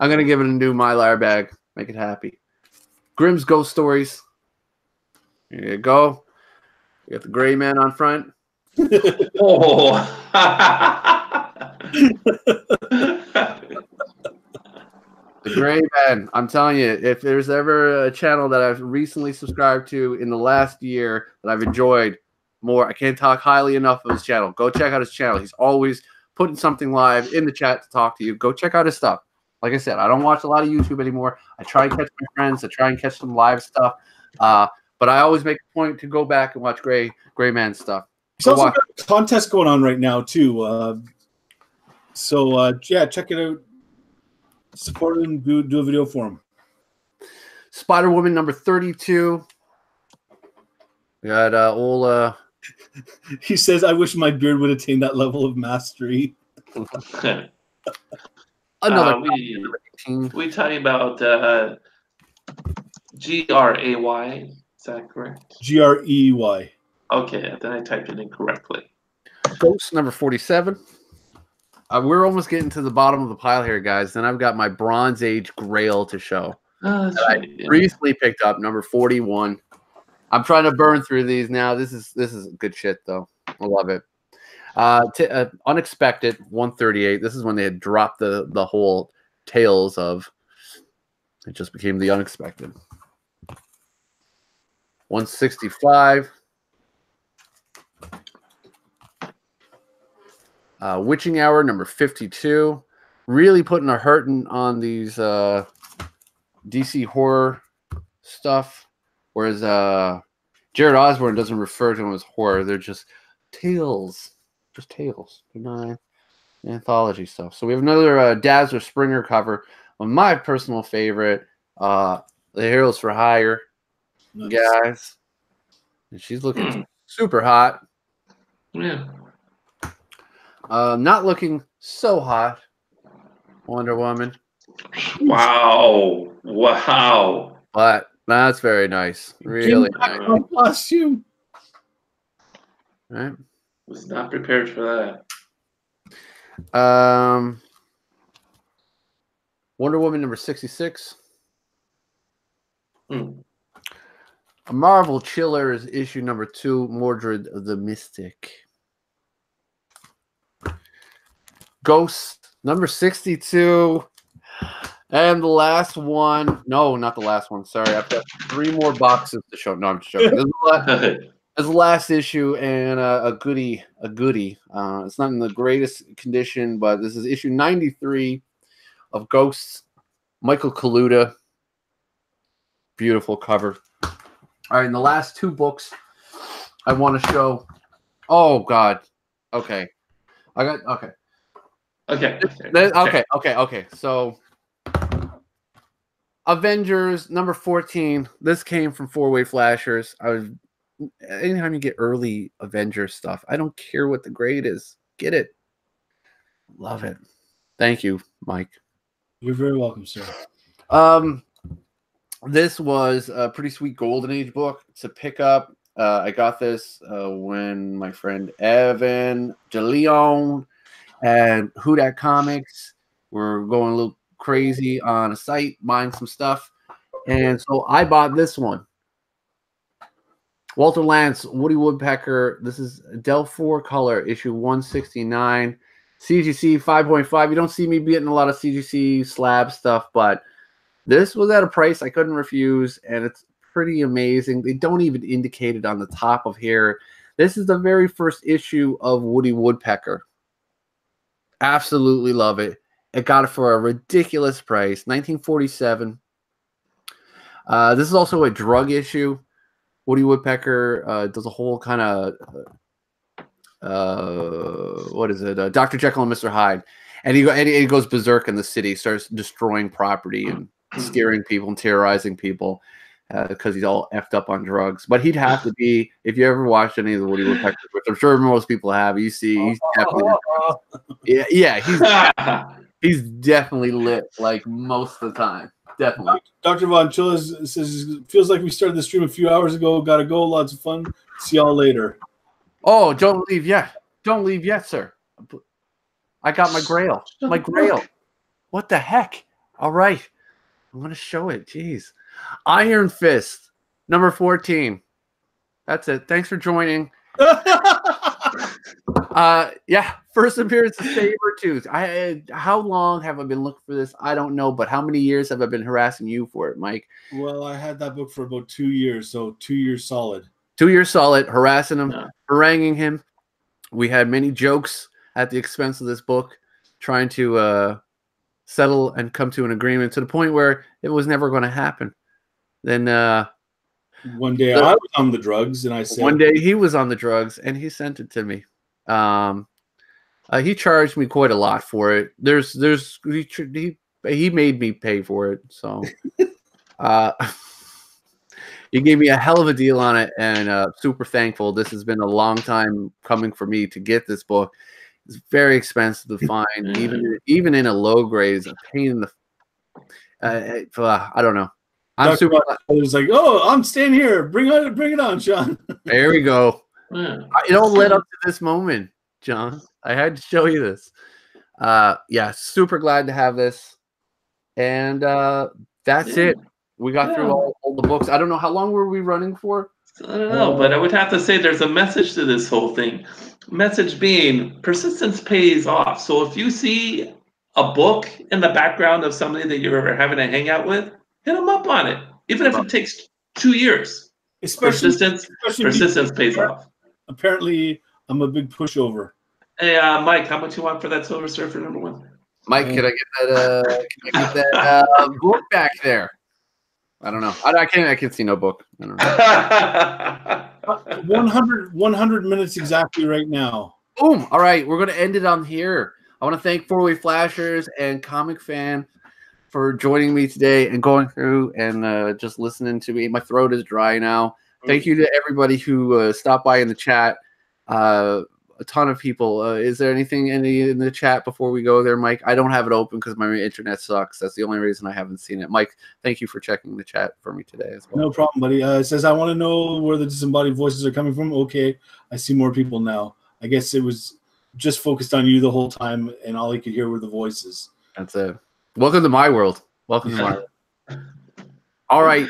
I'm gonna give it a new Mylar bag. Make it happy. Grimm's Ghost Stories. There you go. You got the gray man on front. Oh. Gray man. I'm telling you, if there's ever a channel that I've recently subscribed to in the last year that I've enjoyed more, I can't talk highly enough of his channel. Go check out his channel. He's always putting something live in the chat to talk to you. Go check out his stuff. Like I said, I don't watch a lot of YouTube anymore. I try and catch my friends. I try and catch some live stuff. Uh, but I always make a point to go back and watch Gray Gray Man stuff. There's also a contest going on right now too. Uh, so uh, yeah, check it out. Support him. Do, do a video for him. Spider Woman number 32. We got uh, old uh, He says, "I wish my beard would attain that level of mastery." another Uh, we, 18. we talking about uh, G R A Y. Is that correct? G R E Y. Okay, then I typed it incorrectly. Ghost number 47. Uh, we're almost getting to the bottom of the pile here, guys. Then I've got my Bronze Age Grail to show. Oh, that I right, recently picked up number 41 i'm trying to burn through these now. This is this is good shit though. I love it. Uh, t- uh unexpected 138 this is when they had dropped the the whole tales of. It just became the unexpected. 165 uh witching hour number 52 really putting a hurting on these uh DC horror stuff, whereas uh, Jared Osborne doesn't refer to them as horror; they're just tales, just tales. They're not anthology stuff. So we have another uh, Dazzler Springer cover of my personal favorite, uh, "The Heroes for Hire," Nice. guys, and she's looking super hot. Yeah. Uh, not looking so hot. Wonder Woman, Wow. Wow. but that's very nice. Really Jim Black nice. costume. Right? Was not prepared for that. Um, Wonder Woman number 66. Hmm. A Marvel Chillers issue number two, Mordred the Mystic. Ghost number 62. And the last one. No, not the last one. Sorry. I've got three more boxes to show. No, I'm just joking. This is the la- this is the last issue and uh, a goodie, a goodie. Uh, it's not in the greatest condition, but this is issue 93 of Ghosts. Michael Kaluta. Beautiful cover. All right, and the last two books I want to show. Oh God. Okay. I got okay. Okay. Th- Okay, okay, okay. So Avengers number 14. This came from Four Way Flashers. I was anytime you get early Avengers stuff, I don't care what the grade is. Get it. Love it. Thank you, Mike. You're very welcome, sir. Um, this was a pretty sweet Golden Age book to pick up. Uh, I got this uh, when my friend Evan DeLeon and Who Dat Comics. We're going a little crazy on a site buying some stuff, and so I bought this one. Walter Lantz, Woody Woodpecker. This is Dell 4 color, issue 169. CGC 5.5. You don't see me getting a lot of CGC slab stuff, but this was at a price I couldn't refuse, and it's pretty amazing. They don't even indicate it on the top of here. This is the very first issue of Woody Woodpecker. Absolutely love it. It got it for a ridiculous price, 1947. Uh, this is also a drug issue. Woody Woodpecker uh, does a whole kind of uh, what is it? Uh, Dr. Jekyll and Mr. Hyde, and he, and he goes berserk in the city, starts destroying property and scaring people and terrorizing people Uh, because he's all effed up on drugs. But he'd have to be if you ever watched any of the Woody Woodpecker, which I'm sure most people have. You see, he's definitely yeah, yeah, he's he's definitely lit like most of the time. Definitely. Dr. Von Chilla says, feels like we started the stream a few hours ago. Gotta go. Lots of fun. See y'all later. Oh, don't leave yet. Don't leave yet, sir. I got my grail. My grail. What the heck? All right. I'm going to show it. Jeez. Iron Fist, number 14. That's it. Thanks for joining. Uh, yeah, first appearance of Sabretooth. I how long have I been looking for this? I don't know, but how many years have I been harassing you for it, Mike? well, I had that book for about two years, so two years solid. Two years solid, harassing him, Yeah. haranguing him. We had many jokes at the expense of this book, trying to uh, settle and come to an agreement to the point where it was never going to happen. Then uh, One day So- I was on the drugs, and I said, one day he was on the drugs and he sent it to me. Um, uh, he charged me quite a lot for it. There's, there's, he, he, he made me pay for it. So, uh, he gave me a hell of a deal on it, and uh, super thankful. This has been a long time coming for me to get this book. It's very expensive to find, even even in a low grade. It's a pain in the. Uh, uh, I don't know. I'm Dr. super. It was like, oh, I'm staying here. Bring it, bring it on, Sean. There we go. Yeah. It all led up to this moment, John. I had to show you this. uh, yeah, super glad to have this. And uh, that's Yeah. it. We got through all, all the books. I don't know how long were we running for. I don't know, but I would have to say there's a message to this whole thing. Message being persistence pays off. So if you see a book in the background of somebody that you're ever having a hangout with, hit them up on it, even if it takes two years. Especially, Persistence, especially persistence pays off. apparently, I'm a big pushover. Hey, uh, Mike, how much you want for that Silver Surfer number one? Mike, can I get that? Uh, can I get that uh, book back there? I don't know. I, I can't. I can see no book. I don't know. 100, 100 minutes exactly right now. Boom. All right, we're gonna end it on here. I want to thank Four Way Flashers and Comic Fan for joining me today and going through and uh, just listening to me. My throat is dry now. Thank you to everybody who uh, stopped by in the chat. Uh, a ton of people. Uh, is there anything in the in the chat before we go there, Mike? I don't have it open because my internet sucks. That's the only reason I haven't seen it. Mike, thank you for checking the chat for me today as well. No problem, buddy. Uh, it says, I want to know where the disembodied voices are coming from. Okay, I see more people now. I guess it was just focused on you the whole time, and all he could hear were the voices. That's it. Welcome to my world. Welcome to my world. All right.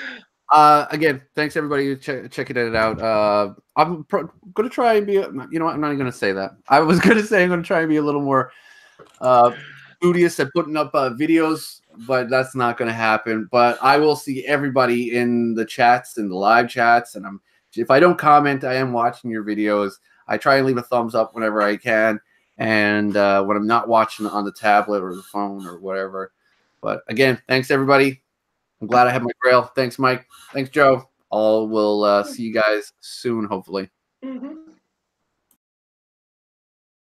Uh, again, thanks everybody for ch- checking it out. Uh, I'm pro- gonna try and be. You know what? I'm not even gonna say that. I was gonna say I'm gonna try and be a little more uh, studious at putting up uh, videos, but that's not gonna happen. But I will see everybody in the chats and the live chats, and I'm. If I don't comment, I am watching your videos. I try and leave a thumbs up whenever I can, and uh, when I'm not watching on the tablet or the phone or whatever. But again, thanks everybody. I'm glad I have my grail. Thanks, Mike. Thanks, Joe. All will uh, see you guys soon, hopefully. Mhm.